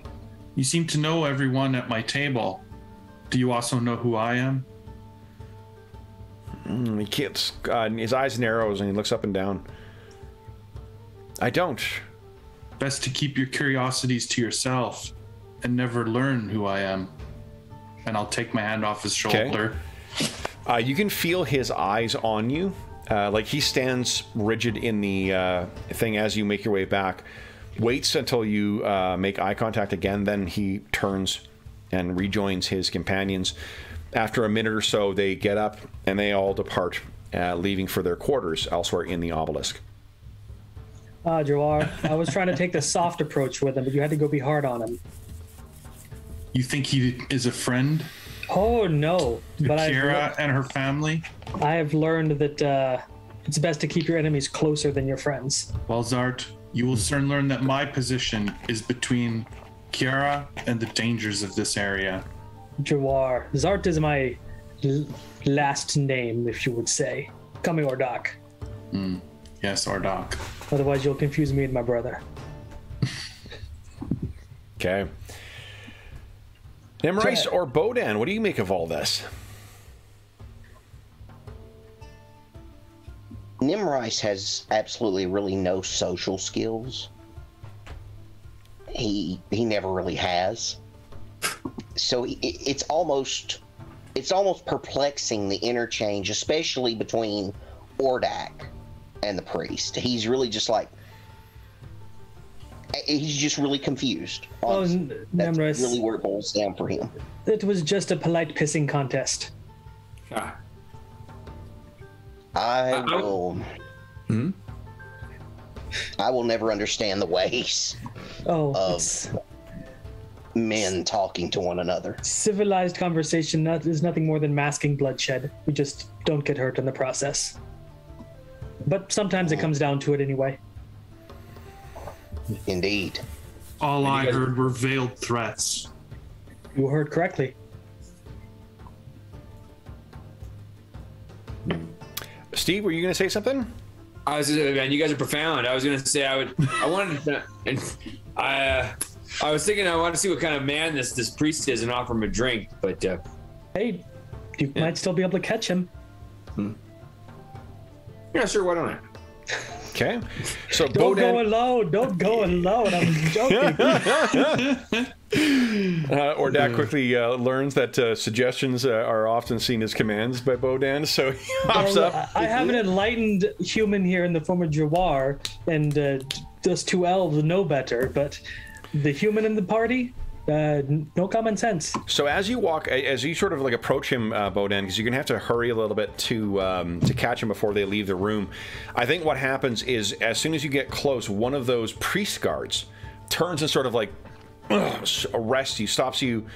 "You seem to know everyone at my table. Do you also know who I am?" And he gets, uh, his eyes narrows and he looks up and down. I don't. Best to keep your curiosities to yourself and never learn who I am. And I'll take my hand off his Okay. shoulder. Uh, you can feel his eyes on you. Uh, like he stands rigid in the uh, thing as you make your way back. Waits until you uh, make eye contact again. Then he turns and rejoins his companions. After a minute or so, they get up and they all depart, uh, leaving for their quarters elsewhere in the obelisk. Ah, Jawar, I was trying to take the soft approach with him, but you had to go be hard on him. You think he is a friend Oh no! to But I've, Kira and her family? I have learned that uh, it's best to keep your enemies closer than your friends. Well, Zart, you will soon learn that my position is between Kiara and the dangers of this area. Jawar, Zart is my l- last name, if you would say. Call me Ordok. Hmm. Yes, Ardok. Otherwise, you'll confuse me and my brother. Okay. Nimrice or Bodan, what do you make of all this? Nimrice has absolutely really no social skills. He he never really has. So it, it's almost it's almost perplexing the interchange, especially between Ordak and the priest. He's really just like he's just really confused. Oh, honestly. N- That's Nimrice. really where it boils down for him. It was just a polite pissing contest. Ah, I I- will. Hmm? I will never understand the ways Oh, Of- it's men talking to one another. civilized conversation not, is nothing more than masking bloodshed. We just don't get hurt in the process. But sometimes it comes down to it anyway. Indeed. All I guys- heard were veiled threats. You heard correctly. Steve, were you going to say something? I was man, you guys are profound. I was gonna say I would, I wanted to, and I, uh, I was thinking I want to see what kind of man this this priest is and offer him a drink, but uh, Hey, you might still be able to catch him. Yeah, sure. Why don't I? Okay. So Don't go alone. Don't go alone. I'm joking. uh, Ordak quickly uh, learns that uh, suggestions uh, are often seen as commands by Bodan, so he hops Well, up. I I have an enlightened human here in the form of Jawar, and uh, those two elves know better. But the human in the party, uh, no common sense. So as you walk, as you sort of like approach him, uh, Bodan, because you're gonna have to hurry a little bit to um, to catch him before they leave the room. I think what happens is, as soon as you get close, one of those priest guards turns and sort of like ugh, arrests you, stops you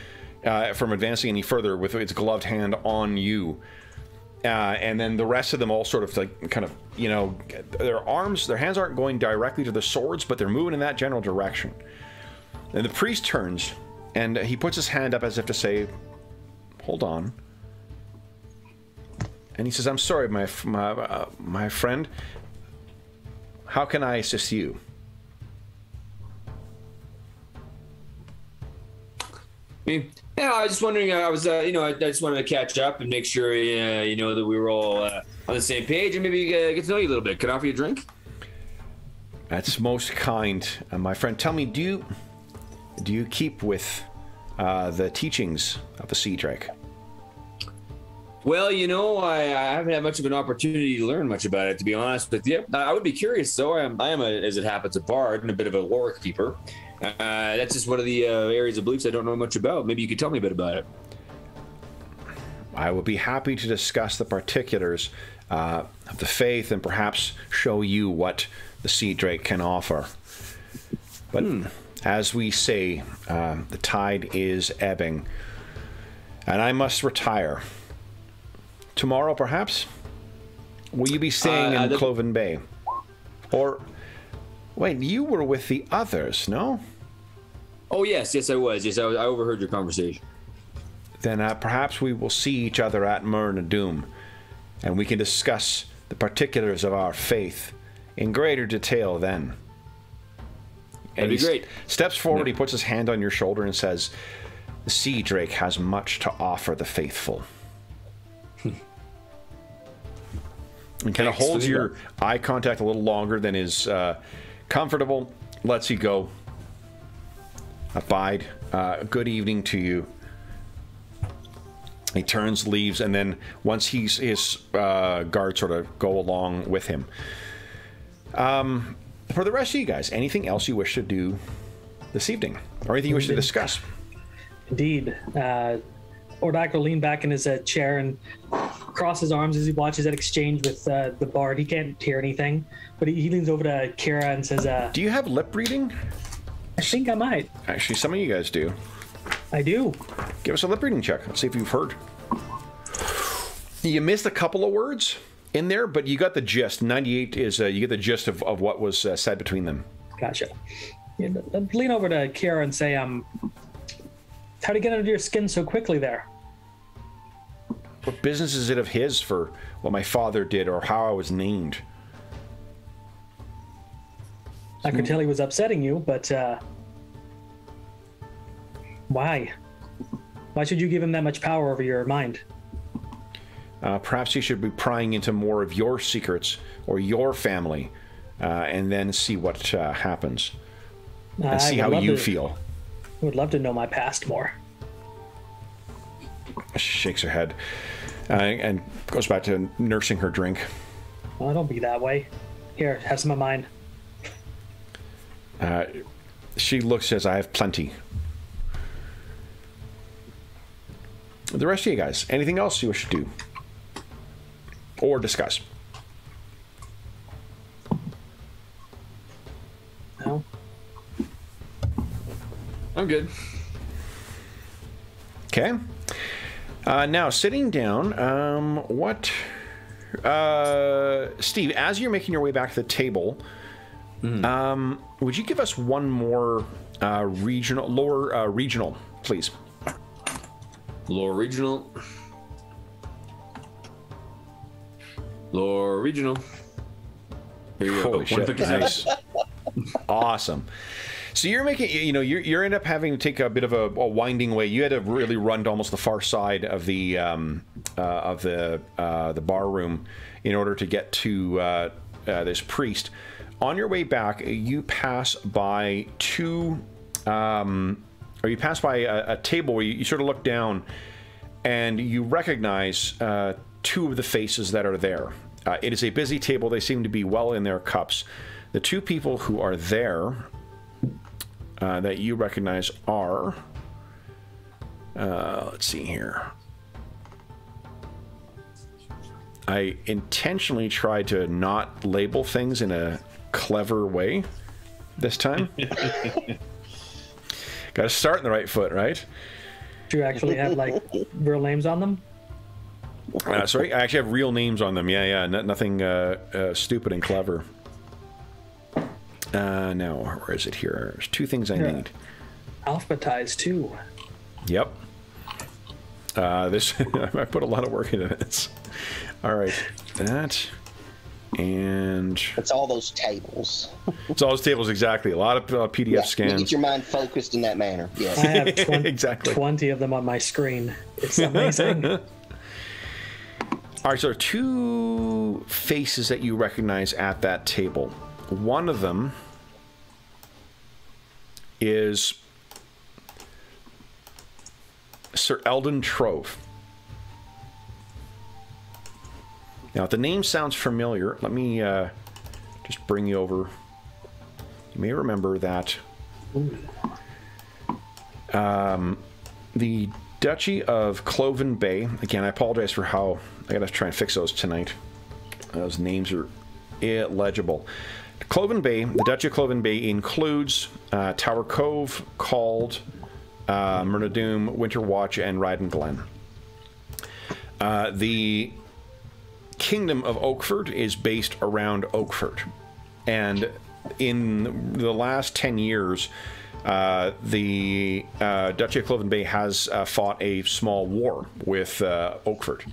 uh, from advancing any further with its gloved hand on you. Uh, and then the rest of them all sort of like kind of you know their arms their hands aren't going directly to the swords but they're moving in that general direction and the priest turns and he puts his hand up as if to say, Hold on. And he says, I'm sorry, my, my, uh, my friend. How can I assist you? Me? Yeah, I was just wondering. uh, I was, uh, you know, I, I just wanted to catch up and make sure, uh, you know, that we were all uh, on the same page and maybe uh, get to know you a little bit. Could I offer you a drink? That's most kind, uh, my friend. Tell me, do you do you keep with uh, the teachings of the Sea Drake? Well, you know, I, I haven't had much of an opportunity to learn much about it, to be honest with you. I would be curious, though. I am, I am a, as it happens, a bard and a bit of a lore keeper. Uh, that's just one of the uh, areas of beliefs I don't know much about. Maybe you could tell me a bit about it. I would be happy to discuss the particulars uh, of the faith and perhaps show you what the Sea Drake can offer. But as we say, um, the tide is ebbing, and I must retire. Tomorrow, perhaps? Will you be staying Uh, in the- Cloven Bay? Or, wait, you were with the others, no? Oh, yes, yes, I was. Yes, I, was, I overheard your conversation. then uh, perhaps we will see each other at Myrna Doom, and we can discuss the particulars of our faith in greater detail then. And That'd be he great. Steps forward, he puts his hand on your shoulder and says, The Sea Drake has much to offer the faithful. and kind of holds your eye contact a little longer than is uh, comfortable, lets you go. Abide. Uh, good evening to you. He turns, leaves, and then once he's his uh, guards sort of go along with him. Um, for the rest of you guys, anything else you wish to do this evening, or anything you wish to discuss? Indeed. Uh, Ordak will lean back in his uh, chair and cross his arms as he watches that exchange with uh, the bard. He can't hear anything, but he, he leans over to Kira and says, uh, Do you have lip reading? I think I might. Actually, some of you guys do. I do. Give us a lip reading check. Let's see if you've heard. You missed a couple of words in there, but you got the gist. 98 is uh, you get the gist of, of what was uh, said between them. Gotcha. Yeah, lean over to Kira and say, um, how'd he get under your skin so quickly there? What business is it of his for what my father did or how I was named? I could tell he was upsetting you, but uh, why? Why should you give him that much power over your mind? Uh, perhaps you should be prying into more of your secrets or your family, uh, and then see what uh, happens and I see how you to- feel. Would love to know my past more. She shakes her head uh, and goes back to nursing her drink. Well, don't be that way. Here, have some of mine. Uh, she looks as "I have plenty." The rest of you guys, anything else you wish to do or discuss? No? I'm good. Okay. Uh, now, sitting down, um, what. Uh, Steve, as you're making your way back to the table, um, would you give us one more uh, regional, lower uh, regional, please? Lower Regional. Lore Regional. Here you go. Holy shit! 157. Nice, awesome. So you're making, you know, you're you end up having to take a bit of a, a winding way. You had to really run to almost the far side of the um, uh, of the uh, the bar room in order to get to uh, uh, this priest. On your way back, you pass by two, um, or you pass by a, a table where you, you, sort of look down, and you recognize uh, two of the faces that are there. Uh, it is a busy table. They seem to be well in their cups. The two people who are there uh, that you recognize are. Uh, let's see here. I intentionally tried to not label things in a clever way this time. Got to start in the right foot, right? Do you actually have like real names on them? Uh, sorry, I actually have real names on them. Yeah, yeah, no, nothing uh, uh, stupid and clever. Uh, now, where is it here? There's two things I yeah. need. Alphabetized too. Yep. Uh, this I put a lot of work into this. All right, that and it's all those tables. it's all those tables exactly. A lot of uh, PDF yeah, scans. Get your mind focused in that manner. Yes. I have 20, exactly twenty of them on my screen. It's amazing. All right, so there are two faces that you recognize at that table. One of them is Sir Eldon Trove. Now, if the name sounds familiar, let me uh, just bring you over. You may remember that um, the Duchy of Cloven Bay. Again, I apologize for how I gotta try and fix those tonight. Those names are illegible. Cloven Bay, the Duchy of Cloven Bay includes uh, Tower Cove, called uh, Myrna Doom, Winter Watch, and Ryden Glen. Uh, the Kingdom of Oakford is based around Oakford. And in the last 10 years, uh, the uh, Duchy of Cloven Bay has uh, fought a small war with uh, Oakford.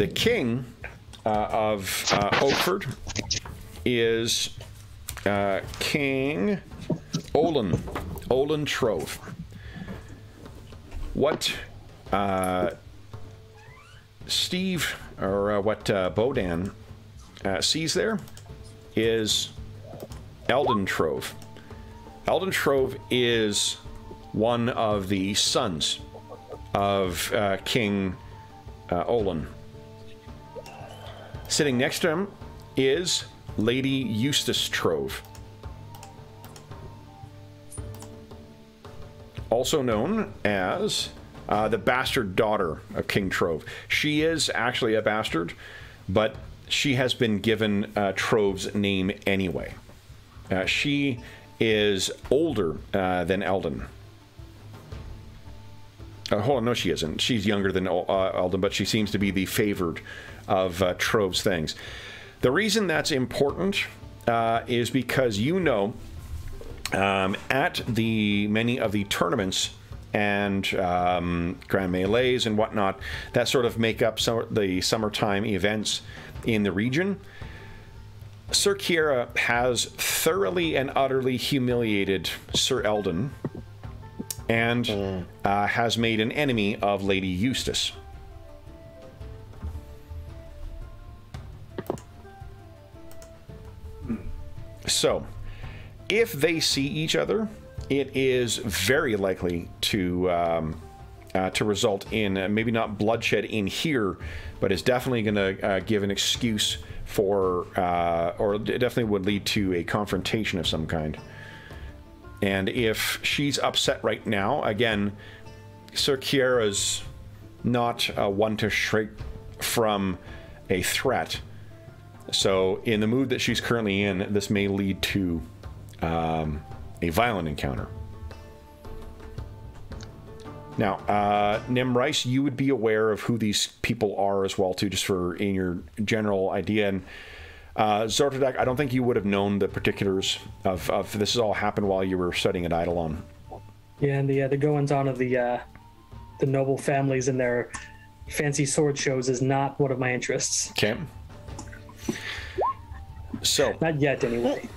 The king uh, of uh, Oakford is King Olin, Olin Trove. What Steve or uh, what uh, Bodan uh, sees there is Eldon Trove. Eldon Trove is one of the sons of uh, King uh, Olin. Sitting next to him is Lady Eustace Trove. Also known as uh, the bastard daughter of King Trove. She is actually a bastard, but she has been given uh, Trove's name anyway. Uh, she is older uh, than Eldon. Uh, hold on, no, she isn't. She's younger than uh, Eldon, but she seems to be the favored of Trove's things. The reason that's important is because you know um, at the many of the tournaments and um, Grand Melees and whatnot that sort of make up some the summertime events in the region. Sir Kiera has thoroughly and utterly humiliated Sir Eldon and mm. uh, has made an enemy of Lady Eustace. So, if they see each other, it is very likely to um, uh, to result in uh, maybe not bloodshed in here, but is definitely going to uh, give an excuse for, uh, or definitely would lead to a confrontation of some kind. And if she's upset right now, again, Sir Kiera's not uh, one to shrink from a threat. So, in the mood that she's currently in, this may lead to um, a violent encounter. Now, uh, Nimrice, you would be aware of who these people are as well, too, just for in your general idea. And uh, I don't think you would have known the particulars of, of this. Has all happened while you were studying at Eidolon. Yeah, and the uh, the goings on of the uh, the noble families and their fancy sword shows is not one of my interests. Okay. So not yet, anyway.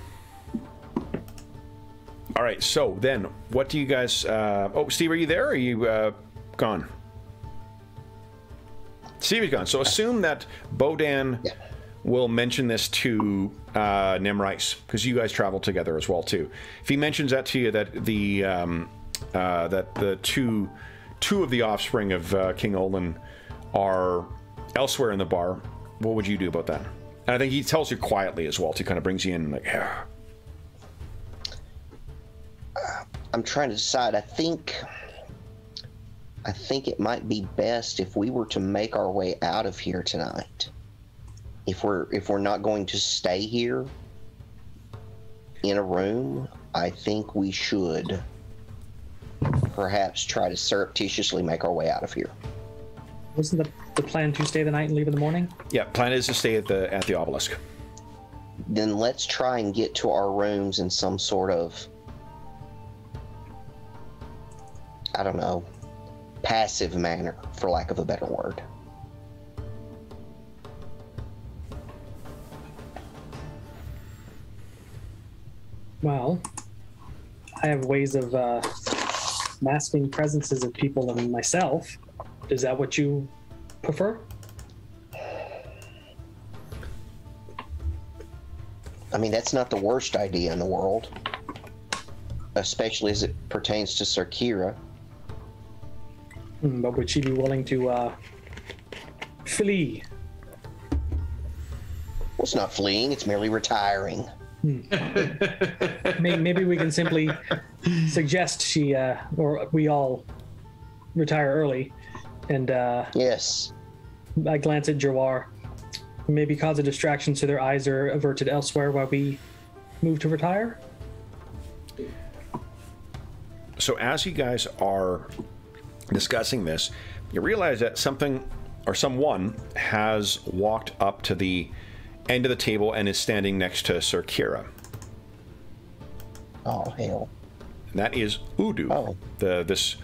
All right, so then, what do you guys... Uh, oh, Steve, are you there, are you uh, gone? Stevie's gone. So assume that Bodan Yeah. will mention this to uh, Nimrice because you guys travel together as well too. If he mentions that to you, that the um, uh, that the two two of the offspring of uh, King Olin are elsewhere in the bar, what would you do about that? And I think he tells you quietly as well too, kind of brings you in like, yeah. I'm trying to decide. I think I think it might be best if we were to make our way out of here tonight. If we're if we're not going to stay here in a room, I think we should perhaps try to surreptitiously make our way out of here. Wasn't the, the plan to stay the night and leave in the morning? yeah. Plan is to stay at the at the obelisk. Then let's try and get to our rooms in some sort of I don't know, passive manner, for lack of a better word. Well, I have ways of uh, masking presences of people and myself. Is that what you prefer? I mean, that's not the worst idea in the world, especially as it pertains to Sir Kira. Hmm, But would she be willing to uh, flee? Well, it's not fleeing, it's merely retiring. May- Maybe we can simply suggest she uh, or we all retire early, and uh, Yes. I glance at Jawar. Maybe cause a distraction so their eyes are averted elsewhere while we move to retire. So as you guys are discussing this, you realize that something or someone has walked up to the end of the table and is standing next to Sir Kira. Oh, hell. And that is Udu, Oh. the this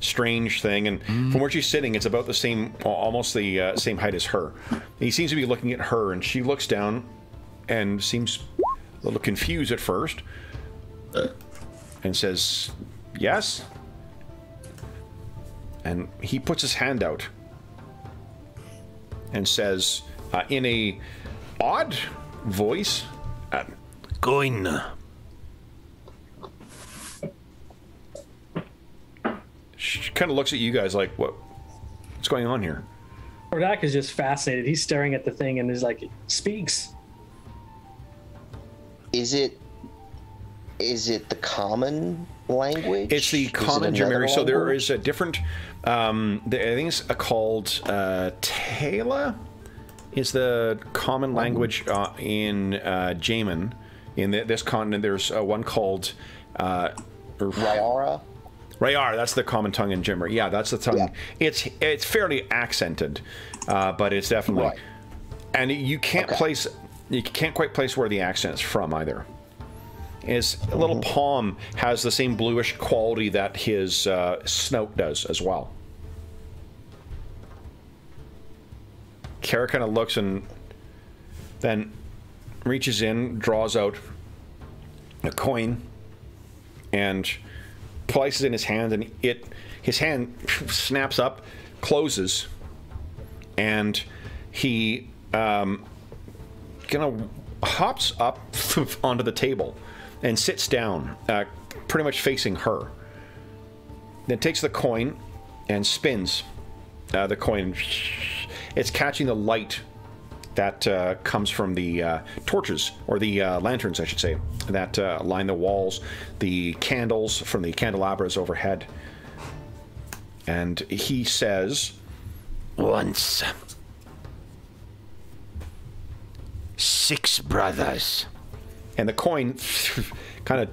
strange thing. And from where she's sitting, it's about the same, almost the uh, same height as her. He seems to be looking at her, and she looks down and seems a little confused at first, and says, "Yes." And he puts his hand out and says, uh, in a odd voice, uh, "Going." She kind of looks at you guys like, "What? What's going on here?" Ordak is just fascinated. He's staring at the thing and is like, speaks. Is it is it the common language? It's the Is it common another Jemiri. So there is a different. Um, the, I think it's uh, called uh, Taila. Is the common language uh, in uh, Jaiman. In the, this continent, there's uh, one called uh, Ryara? Rayar. That's the common tongue in Jaiman. Yeah, that's the tongue. Yeah. It's it's fairly accented, uh, but it's definitely. Right. And you can't Okay. place. You can't quite place where the accent is from either. His little Mm-hmm. palm has the same bluish quality that his uh, snout does as well. Kara kind of looks and then reaches in, draws out a coin, and places in his hand, and it his hand snaps up, closes, and he um, of hops up onto the table and sits down, uh, pretty much facing her. Then takes the coin and spins uh, the coin. It's catching the light that uh, comes from the uh, torches, or the uh, lanterns, I should say, that uh, line the walls, the candles from the candelabras overhead. And he says, Once. Six brothers. and the coin kind of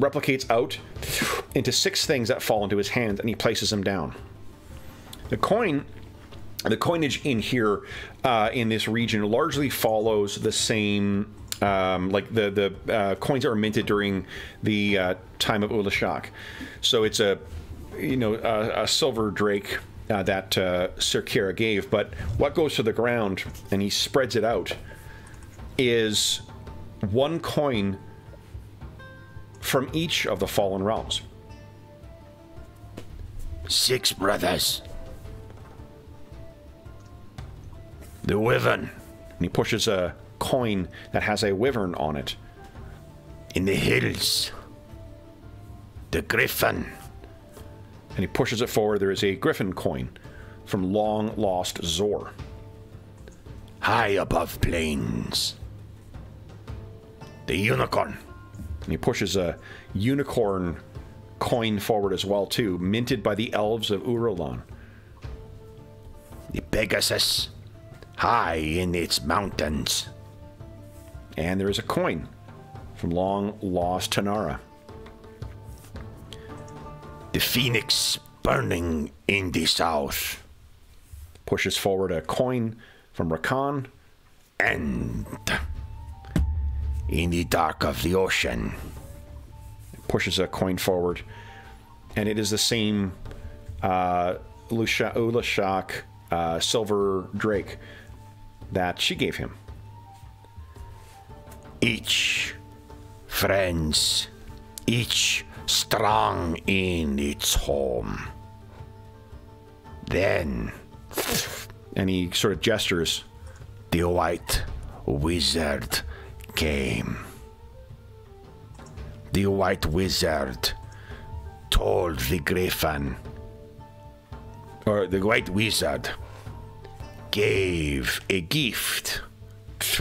replicates out into six things that fall into his hand, and he places them down. The coin, the coinage in here, uh, in this region, largely follows the same. Um, like the the uh, coins are minted during the uh, time of Ulashak, so it's a you know a, a silver drake uh, that uh, Sir Kira gave. But what goes to the ground, and he spreads it out, is one coin from each of the fallen realms. Six brothers. The wyvern And he pushes a coin that has a wyvern on it. in the hills. The griffin And he pushes it forward. There is a griffin coin from long lost Zor. high above plains. The unicorn And he pushes a unicorn coin forward as well, too, minted by the elves of Urulan. the Pegasus, high in its mountains. And there is a coin from long lost Tanara. The phoenix burning in the south. Pushes forward a coin from Rhakhaan. And in the dark of the ocean, Pushes a coin forward. And it is the same uh, Ulashak uh, silver drake that she gave him. each friends, each strong in its home. Then And he sort of gestures. the white wizard came. The white wizard told the griffin, or the white wizard gave a gift.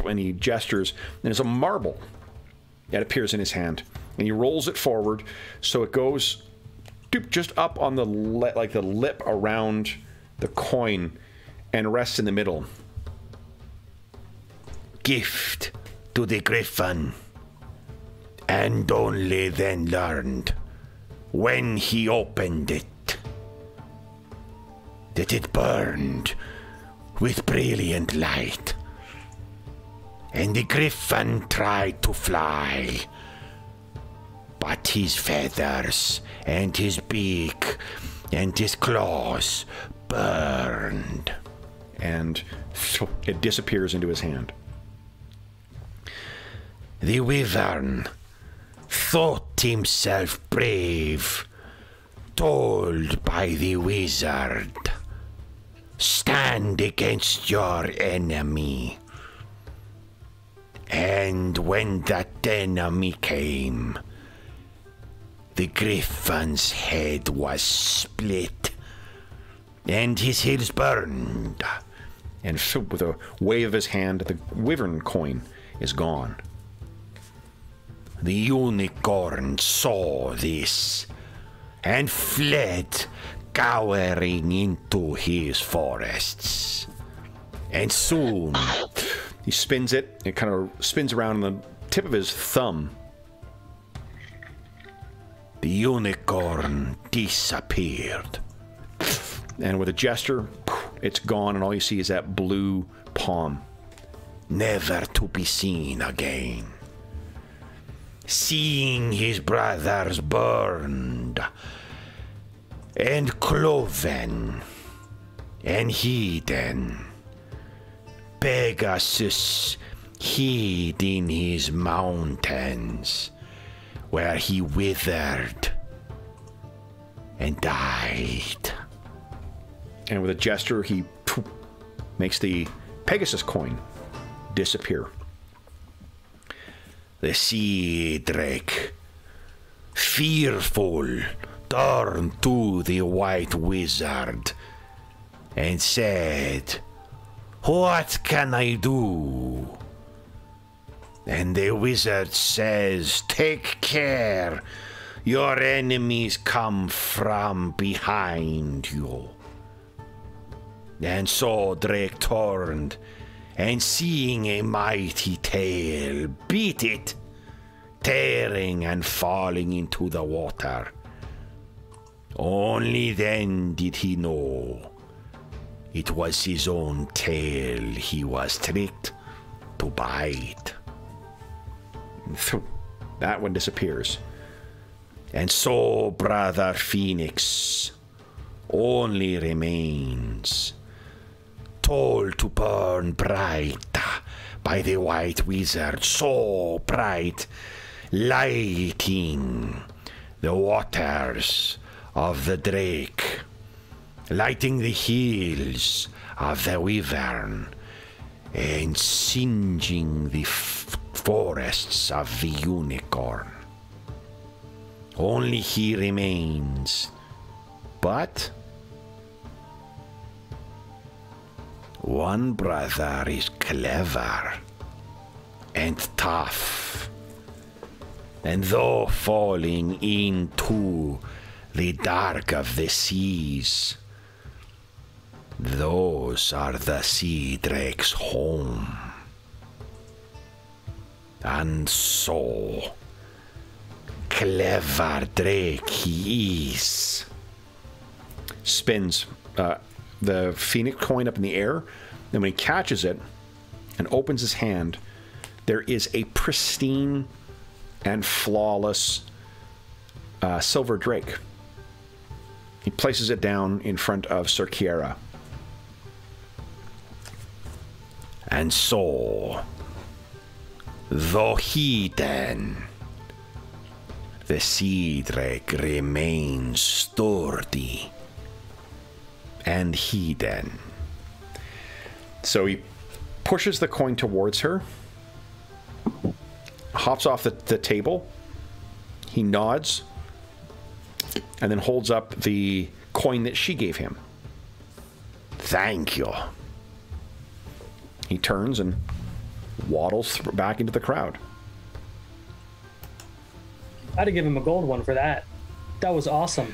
And he gestures. And there's a marble that appears in his hand. And he rolls it forward so it goes just up on the li- like the lip around the coin and rests in the middle. gift to the griffin, and only then learned when he opened it that it burned with brilliant light. And the griffin tried to fly, but his feathers and his beak and his claws burned. And it disappears into his hand. The wyvern thought himself brave, told by the wizard, Stand against your enemy. And when that enemy came, the griffin's head was split, and his heels burned. And with a wave of his hand, the wyvern coin is gone. The unicorn saw this and fled, cowering into his forests. And soon, He spins it. It kind of spins around on the tip of his thumb. the unicorn disappeared. And with a gesture, it's gone, and all you see is that blue palm. never to be seen again. Seeing his brothers burned and cloven and hidden, Pegasus hid in his mountains where he withered and died. And with a gesture, he makes the Pegasus coin disappear. The sea drake, fearful, turned to the white wizard and said, What can I do? And the wizard says, Take care, your enemies come from behind you. And so Drake turned, and seeing a mighty tail, beat it, tearing and falling into the water. Only then did he know it was his own tail he was tricked to bite. That one disappears. And so, Brother Phoenix only remains told to burn bright uh, by the white wizard, so bright, lighting the waters of the drake, lighting the heels of the wyvern, and singeing the forests of the unicorn. Only he remains. But one brother is clever and tough. And though falling into the dark of the seas, those are the sea drake's home. And so, clever drake he is. Spins uh, the phoenix coin up in the air. and when he catches it and opens his hand, there is a pristine and flawless uh, silver drake. He places it down in front of Sir Kiera. And so, though hidden, the sea remains sturdy and hidden. So he pushes the coin towards her, hops off the, the table, he nods, and then holds up the coin that she gave him. Thank you. He turns and waddles back into the crowd. I'd have given him a gold one for that. That was awesome.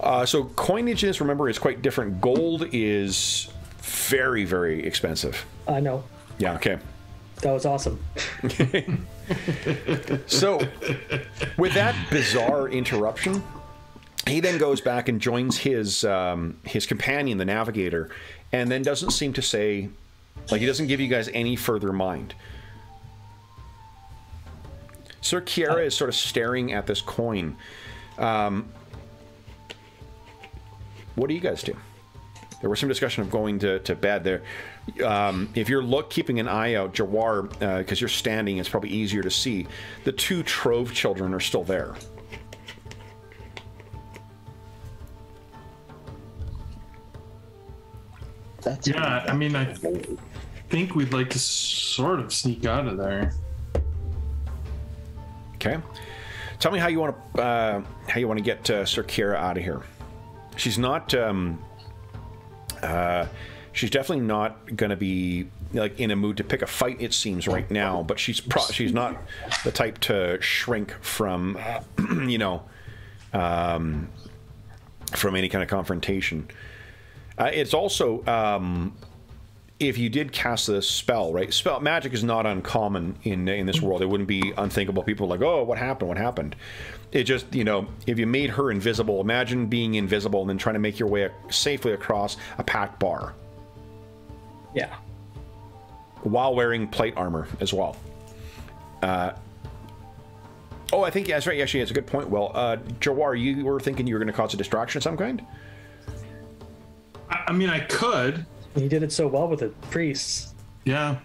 Uh, so coinage is, remember, is quite different. Gold is very, very expensive. I know. Yeah, okay. That was awesome. So, with that bizarre interruption, he then goes back and joins his um, his companion, the navigator, and then doesn't seem to say, like he doesn't give you guys any further mind. Sir Kiera is sort of staring at this coin. Um, what do you guys do? There was some discussion of going to, to bed there. Um, if you're look keeping an eye out, Jawar, because you're standing, it's probably easier to see. The two Trove children are still there. That's Yeah, I mean, I think we'd like to sort of sneak out of there. Okay. Tell me how you want to uh, how you want to get uh, Sir Kiera out of here. She's not. Um, uh, she's definitely not going to be like in a mood to pick a fight. It seems right now, but she's pro- she's not the type to shrink from, you know, um, from any kind of confrontation. Uh, it's also um, if you did cast this spell, right? Spell magic is not uncommon in in this world. It wouldn't be unthinkable. People are like, oh, what happened? What happened? It just, you know, if you made her invisible, imagine being invisible and then trying to make your way safely across a packed bar Yeah. while wearing plate armor as well. Uh, oh, I think yeah, that's right. Actually, it's a good point. Well, uh, Jawar, you were thinking you were going to cause a distraction of some kind. I, I mean, I could. He did it so well with the priests. Yeah.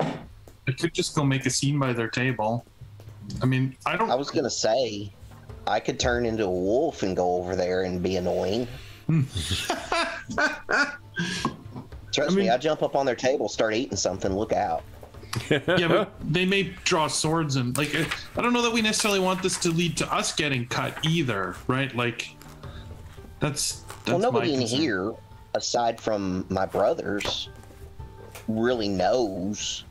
I could just go make a scene by their table. I mean, I don't. I was gonna say, I could turn into a wolf and go over there and be annoying. Trust me, mean- I jump up on their table, start eating something. Look out! yeah, but they may draw swords and like I I don't know that we necessarily want this to lead to us getting cut either, right? Like that's that's well, nobody in here, aside from my brothers, really knows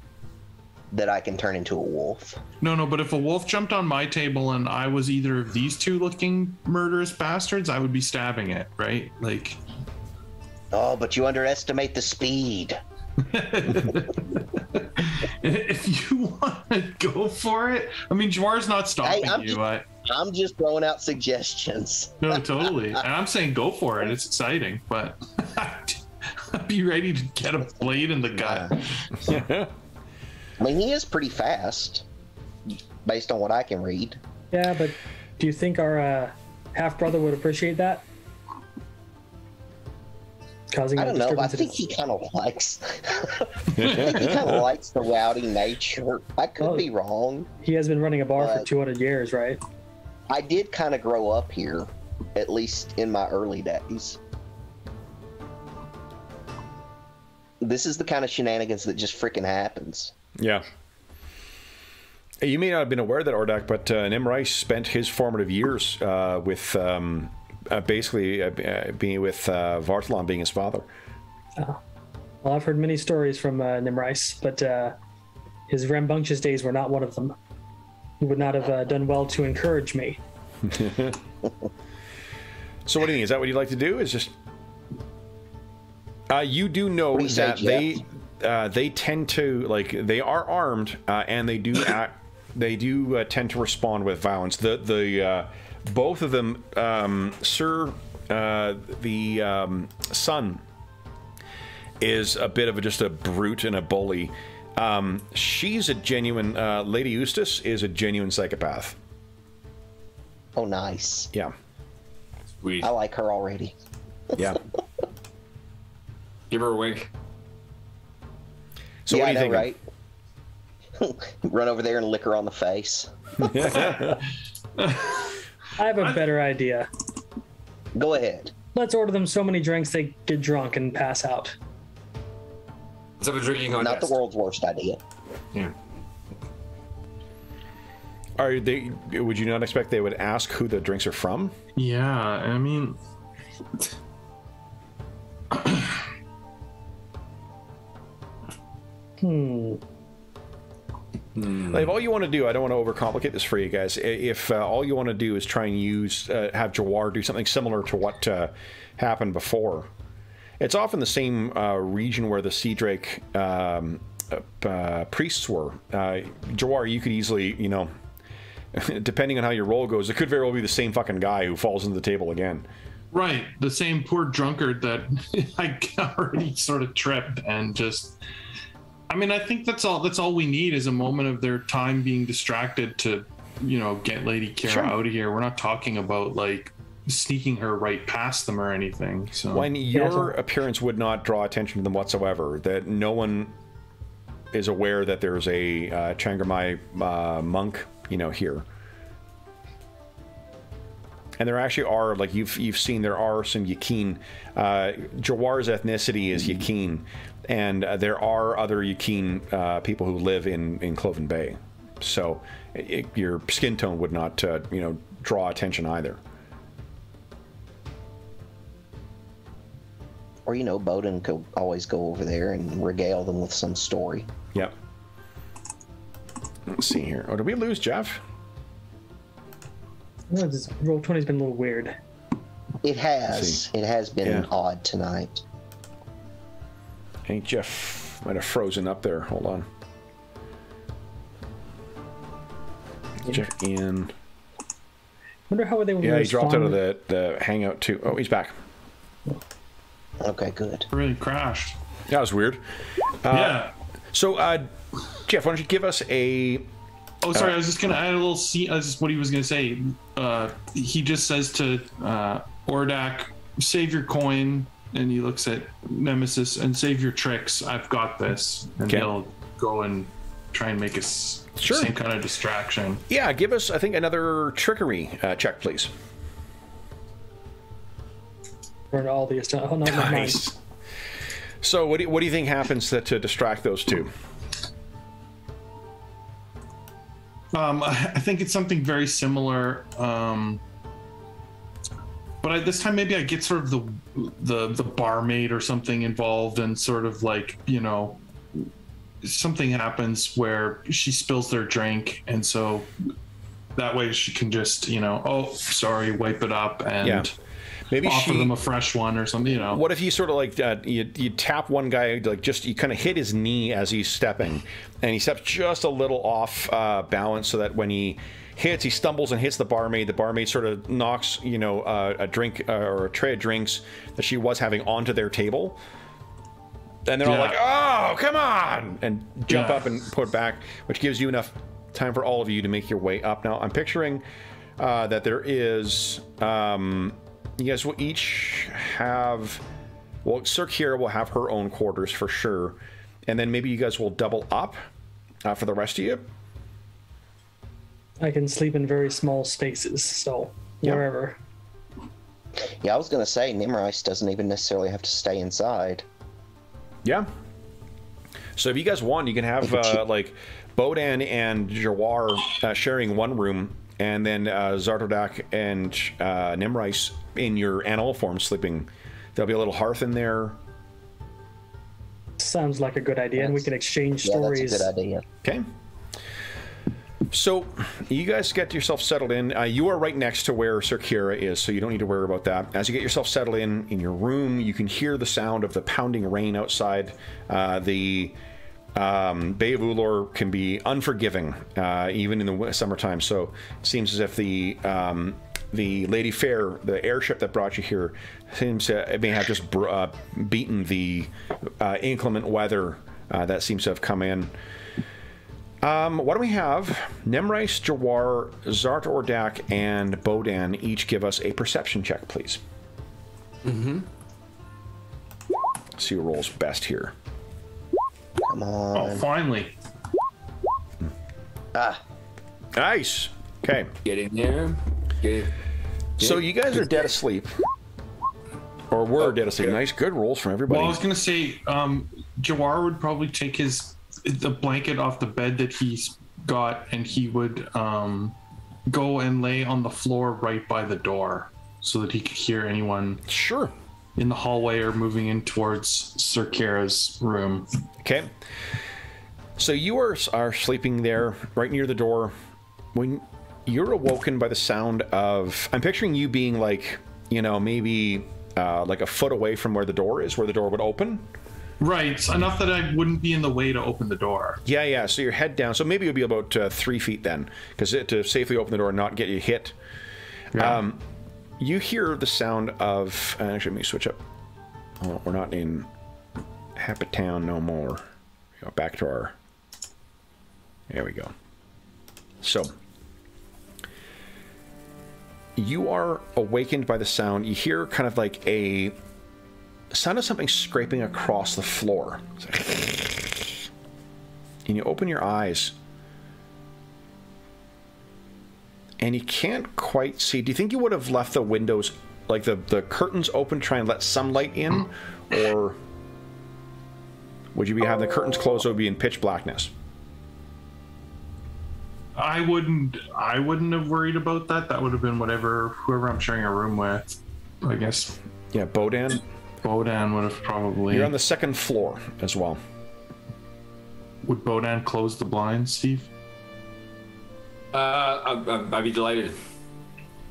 that I can turn into a wolf. No, no, but if a wolf jumped on my table and I was either of these two looking murderous bastards, I would be stabbing it, right? Like Oh, but you underestimate the speed. if you want to go for it, I mean, Jawar's not stopping I'm you. just- I, I'm just throwing out suggestions. no, totally. And I'm saying go for it. It's exciting, but I'd be ready to get a blade in the gut. I mean, he is pretty fast, based on what I can read. Yeah, but do you think our uh, half brother would appreciate that? Causing I a don't know. I think he kind of likes. He kind of likes the rowdy nature. I could Oh. be wrong. he has been running a bar for 200 years, right? I did kind of grow up here, at least in my early days. this is the kind of shenanigans that just freaking happens. Yeah. You may not have been aware that Ordak, but uh, Nimrice spent his formative years uh, with um, uh, basically uh, uh, being with uh, Vartalon being his father. Oh. Well, I've heard many stories from uh, Nimrice, but uh, his rambunctious days were not one of them. He would not have uh, done well to encourage me. So what do you think? Is that what you'd like to do? Is just uh, you do know do you say, that they uh, they tend to like they are armed uh, and they do act they do uh, tend to respond with violence. The the uh, both of them, um, Sir, uh, the um, son is a bit of a, just a brute and a bully. Um, she's a genuine uh, Lady Eustace is a genuine psychopath. Oh, nice. Yeah, We I like her already. yeah. give her a wink. So yeah, what do you think? right? Run over there and lick her on the face. I have a better idea. Go ahead. Let's order them so many drinks they get drunk and pass out. Let's have a drinking Not the world's worst idea. Yeah. Are they? Would you not expect they would ask who the drinks are from? Yeah, I mean, Hmm. Like, if all you want to do, I don't want to overcomplicate this for you guys. If uh, all you want to do is try and use, uh, have Jawar do something similar to what uh, happened before, it's often the same uh, region where the Sea Drake um, uh, priests were. Uh, Jawar, you could easily, you know, depending on how your roll goes, it could very well be the same fucking guy who falls into the table again. right, the same poor drunkard that I already sort of tripped and just. I mean, I think that's all. That's all we need is a moment of their time being distracted to, you know, get Lady Kara Sure. out of here. We're not talking about like sneaking her right past them or anything. So When your so- appearance would not draw attention to them whatsoever, that no one is aware that there's a uh, Changramai uh, monk, you know, here. And there actually are, like you've you've seen, there are some Yakin. Uh, Jawar's ethnicity is Yakin, and uh, there are other Yakin uh, people who live in in Cloven Bay. So it, your skin tone would not, uh, you know, draw attention either. Or, you know, Bodan could always go over there and regale them with some story. Yep. Let's see here. Oh, did we lose Jeff? No, this roll 20's been a little weird. It has. It has been Yeah. odd tonight. I think Jeff might have frozen up there. Hold on. Jeff in. Wonder how they would Yeah, he dropped out of the, the hangout too. Oh, he's back. Okay, good. really crashed. That was weird. yeah. So, uh, Jeff, why don't you give us a. Oh, sorry. I was just gonna add a little scene. Uh, just what he was gonna say. Uh, he just says to uh, Ordak, "Save your coin," and he looks at Nemesis and save your tricks. I've got this, and Okay. he'll go and try and make a s- Sure. same kind of distraction. Yeah, give us, I think, another trickery uh, check, please. Or all the ast- oh, no, never mind. Nice. So, what do you, what do you think happens to, to distract those two? Um, I I think it's something very similar. Um, but I, this time maybe I get sort of the the the barmaid or something involved and sort of like you know something happens where she spills their drink and so that way she can just you know oh sorry wipe it up and Yeah. Maybe offer she. them a fresh one or something you know What if you sort of like uh, you, you tap one guy like just you kind of hit his knee as he's stepping, and he steps just a little off uh, balance so that when he hits, he stumbles and hits the barmaid. The barmaid sort of knocks you know uh, a drink uh, or a tray of drinks that she was having onto their table, and they're all like, "Oh, come on!" and jump Yeah. up and put back, which gives you enough time for all of you to make your way up. Now, I'm picturing uh, that there is. Um, you guys will each have. Well, Sir Kira will have her own quarters for sure, and then maybe you guys will double up uh, for the rest of you. I can sleep in very small spaces, so Yeah. wherever. Yeah, I was gonna say Nimrice doesn't even necessarily have to stay inside. Yeah, So if you guys want, you can have uh, like Bodan and Jawar uh, sharing one room, and then uh, Zartodak and uh, Nimrice in your animal form sleeping. There'll be a little hearth in there. Sounds like a good idea, and we can exchange Yeah, stories. that's a good idea. Okay. So, you guys get yourself settled in. Uh, you are right next to where Sir Kira is, so you don't need to worry about that. As you get yourself settled in in your room, you can hear the sound of the pounding rain outside. Uh, the um, Bay of Ulor can be unforgiving, uh, even in the summertime. So, it seems as if the um, the Lady Fair, the airship that brought you here, seems to it may have just br- uh, beaten the uh, inclement weather uh, that seems to have come in. Um, what do we have? Nimrice, Jawar, Zart Ordak, and Bodan each give us a perception check, please. Mm-hmm. See who rolls best here. Come Oh, finally. Ah, Nice. Okay. Get in there. Get So you guys are dead asleep. Or were dead asleep. yeah. Nice, good rolls from everybody. Well, I was gonna say, um, Jawar would probably take his the blanket off the bed that he's got, and he would um, go and lay on the floor right by the door, so that he could hear anyone sure. in the hallway or moving in towards Sir Kira's room. Okay. So you are are sleeping there, right near the door. When you're awoken by the sound of, I'm picturing you being like, you know, maybe uh, like a foot away from where the door is, where the door would open. Right, enough that I wouldn't be in the way to open the door. Yeah, yeah. So your head down. So maybe it'll be about uh, three feet then, because to safely open the door and not get you hit. Yeah. Um, you hear the sound of. Uh, actually, let me switch up. Oh, we're not in Happy Town no more. Go back to our. There we go. So. You are awakened by the sound. You hear kind of like a sound of something scraping across the floor. Like- and you open your eyes and you can't quite see do you think you would have left the windows like the, the curtains open to try and let some light in or would you be having the curtains closed so it would be in pitch blackness I wouldn't. I wouldn't have worried about that. That would have been whatever whoever I'm sharing a room with. I guess yeah bodan Bodan would have probably. you're on the second floor as well Would Bodan close the blinds, Steve? Uh, I'd, I'd- I'd be delighted.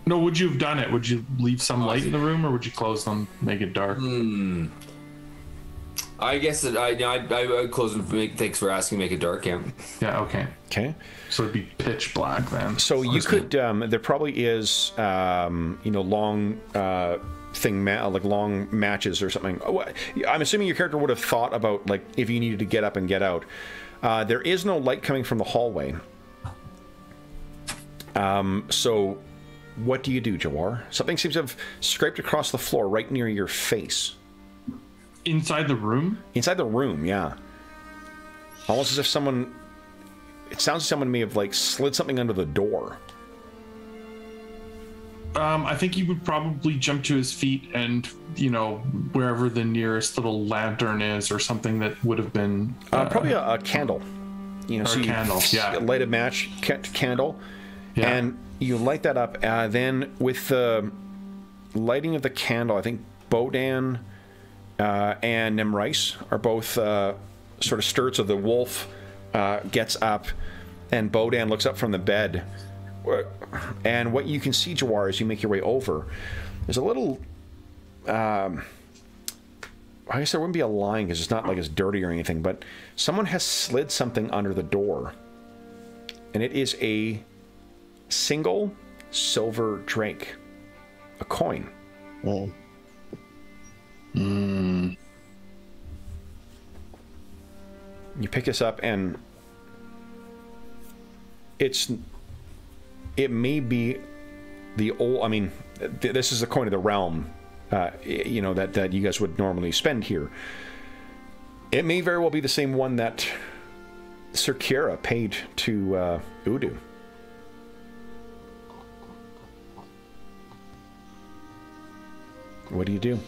No, would you have done it? Would you leave some light in the room, or would you close them, make it dark? I guess that I, I, I would close and make. Thanks for asking. Make it dark. Yeah. Yeah, okay. okay So it'd be pitch black then. so you could um, there probably is um, you know long uh, thing ma- like long matches or something Oh, i'm assuming your character would have thought about like if you needed to get up and get out uh, there is no light coming from the hallway um, so what do you do jawar something seems to have scraped across the floor right near your face inside the room. inside the room yeah almost as if someone it sounds like someone may have like slid something under the door Um, I think he would probably jump to his feet and, you know, wherever the nearest little lantern is or something that would have been. Uh, probably a, a candle. You know, Or so a you candle, yeah. light a match ca- candle, Yeah. and you light that up. Uh, then with the lighting of the candle, I think Bodan uh, and Nimrice are both uh, sort of stirred. So the wolf uh, gets up, and Bodan looks up from the bed. And what you can see, Jawar, as you make your way over, there's a little um, I guess there wouldn't be a line because it's not like it's dirty or anything, but someone has slid something under the door. And it is a single silver drake. A coin. mm. You pick this up and it's it may be the old I mean th- this is the coin of the realm uh, you know that that you guys would normally spend here. It may very well be the same one that Sir Kira paid to uh, Udu. What do you do?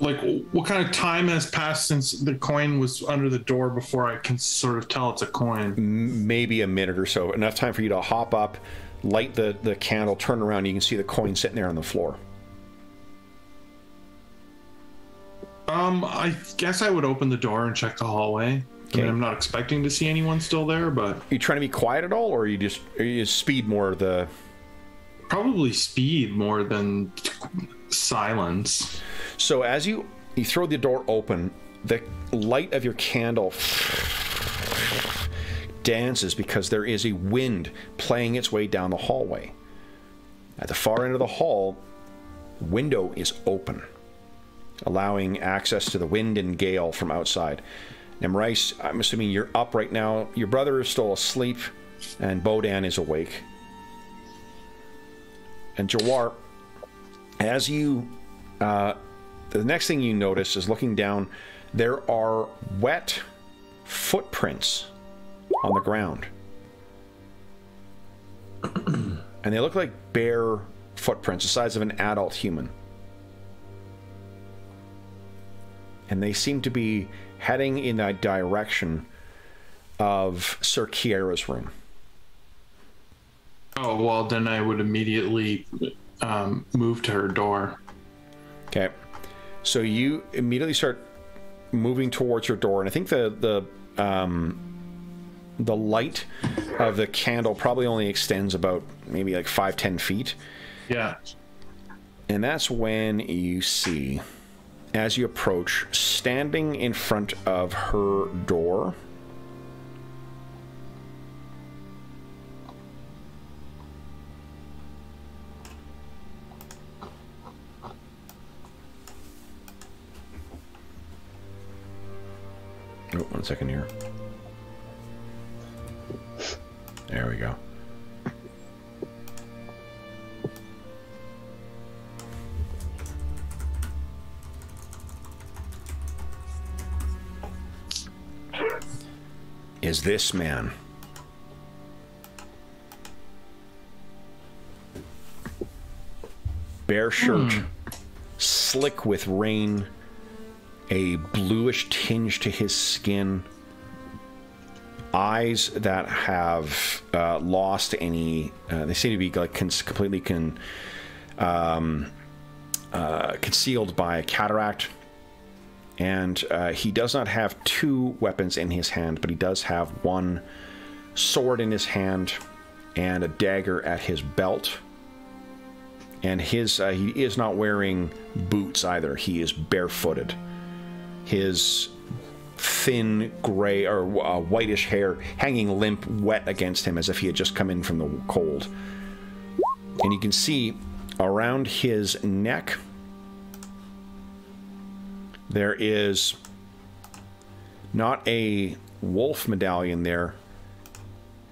Like what kind of time has passed since the coin was under the door before I can sort of tell it's a coin? maybe a minute or so. Enough time for you to hop up, light the, the candle, turn around, you can see the coin sitting there on the floor. Um, I guess I would open the door and check the hallway. I mean, I'm not expecting to see anyone still there, but Are you trying to be quiet at all, or are you just you just speed more the? Probably speed more than silence. So as you you throw the door open, the light of your candle dances because there is a wind playing its way down the hallway. At the far end of the hall, window is open, allowing access to the wind and gale from outside. Now, Nimrice, I'm assuming you're up right now. Your brother is still asleep, and Bodan is awake. And Jawar, as you uh, the next thing you notice is looking down, there are wet footprints on the ground. and they look like bare footprints, the size of an adult human. And they seem to be heading in that direction of Sir Kiera's room. Oh well, then I would immediately um, move to her door. Okay. So you immediately start moving towards your door, and I think the the um, the light of the candle probably only extends about maybe like five ten feet, Yeah. and that's when you see, as you approach, standing in front of her door. Oh, one second here. There we go. Is this man? Bare shirt, hmm. slick with rain, a bluish tinge to his skin, eyes that have uh, lost any. Uh, they seem to be like completely con- um, uh, concealed by a cataract. And uh, he does not have two weapons in his hand, but he does have one sword in his hand and a dagger at his belt. And his uh, he is not wearing boots either. He is barefooted his thin gray or uh, whitish hair hanging limp, wet against him as if he had just come in from the cold. And you can see around his neck there is not a wolf medallion there.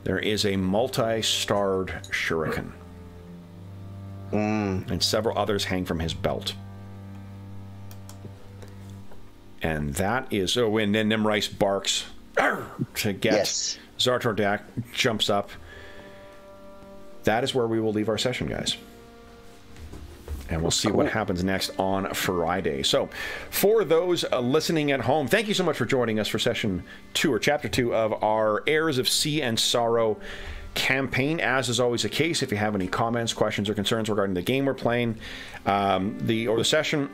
There is a multi-starred shuriken. And several others hang from his belt. And that is oh, and then Nimrice barks to get Yes. Zartordak jumps up. That is where we will leave our session, guys. And we'll see what happens next on Friday. So, for those uh, listening at home, thank you so much for joining us for session two or chapter two of our Heirs of Sea and Sorrow campaign. As is always the case, if you have any comments, questions, or concerns regarding the game we're playing, um, the or the session,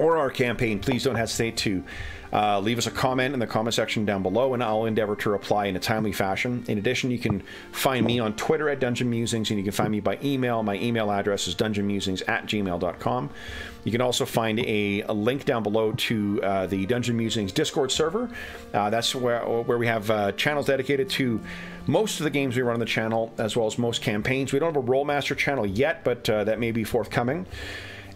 or our campaign, please don't hesitate to uh, leave us a comment in the comment section down below, and I'll endeavor to reply in a timely fashion. In addition, you can find me on Twitter at Dungeon Musings, and you can find me by email. My email address is dungeonmusings at gmail.com. You can also find a, a link down below to uh, the Dungeon Musings Discord server. Uh, that's where, where we have uh, channels dedicated to most of the games we run on the channel, as well as most campaigns. We don't have a Rolemaster channel yet, but uh, that may be forthcoming.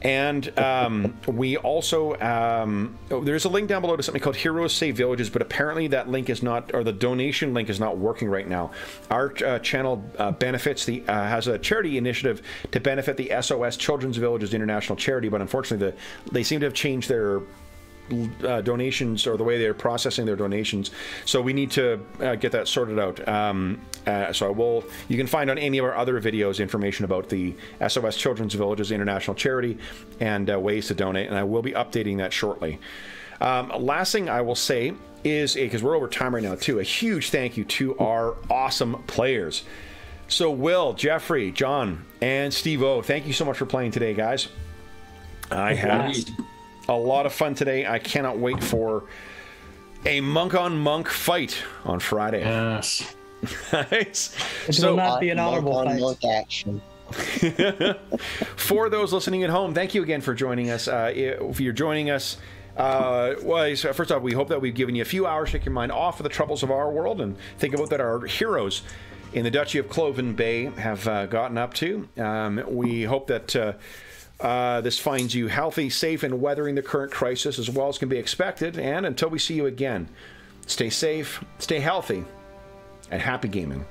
And um, we also um, oh, there's a link down below to something called Heroes Save Villages, but apparently that link is not, or the donation link is not working right now. Our uh, channel uh, benefits the uh, has a charity initiative to benefit the SOS Children's Villages International Charity, but unfortunately the they seem to have changed their uh, donations or the way they're processing their donations. So we need to uh, get that sorted out. Um, uh, so I will. You can find on any of our other videos information about the SOS Children's Villages International Charity and uh, ways to donate, and I will be updating that shortly. Um, last thing I will say is because we're over time right now too. A huge thank you to our awesome players. So Will, Jeffrey, John, and Steve O, thank you so much for playing today, guys. I had a lot of fun today. I cannot wait for a monk on monk fight on Friday. Yes. Nice. It So- will not be an Monk honorable on fight. monk action. for those listening at home, thank you again for joining us. Uh, if you're joining us, uh, well, so first off, we hope that we've given you a few hours to take your mind off of the troubles of our world and think about that our heroes in the Duchy of Cloven Bay have uh, gotten up to. Um, we hope that. Uh, this finds you healthy, safe, and weathering the current crisis as well as can be expected. And until we see you again, stay safe, stay healthy, and happy gaming.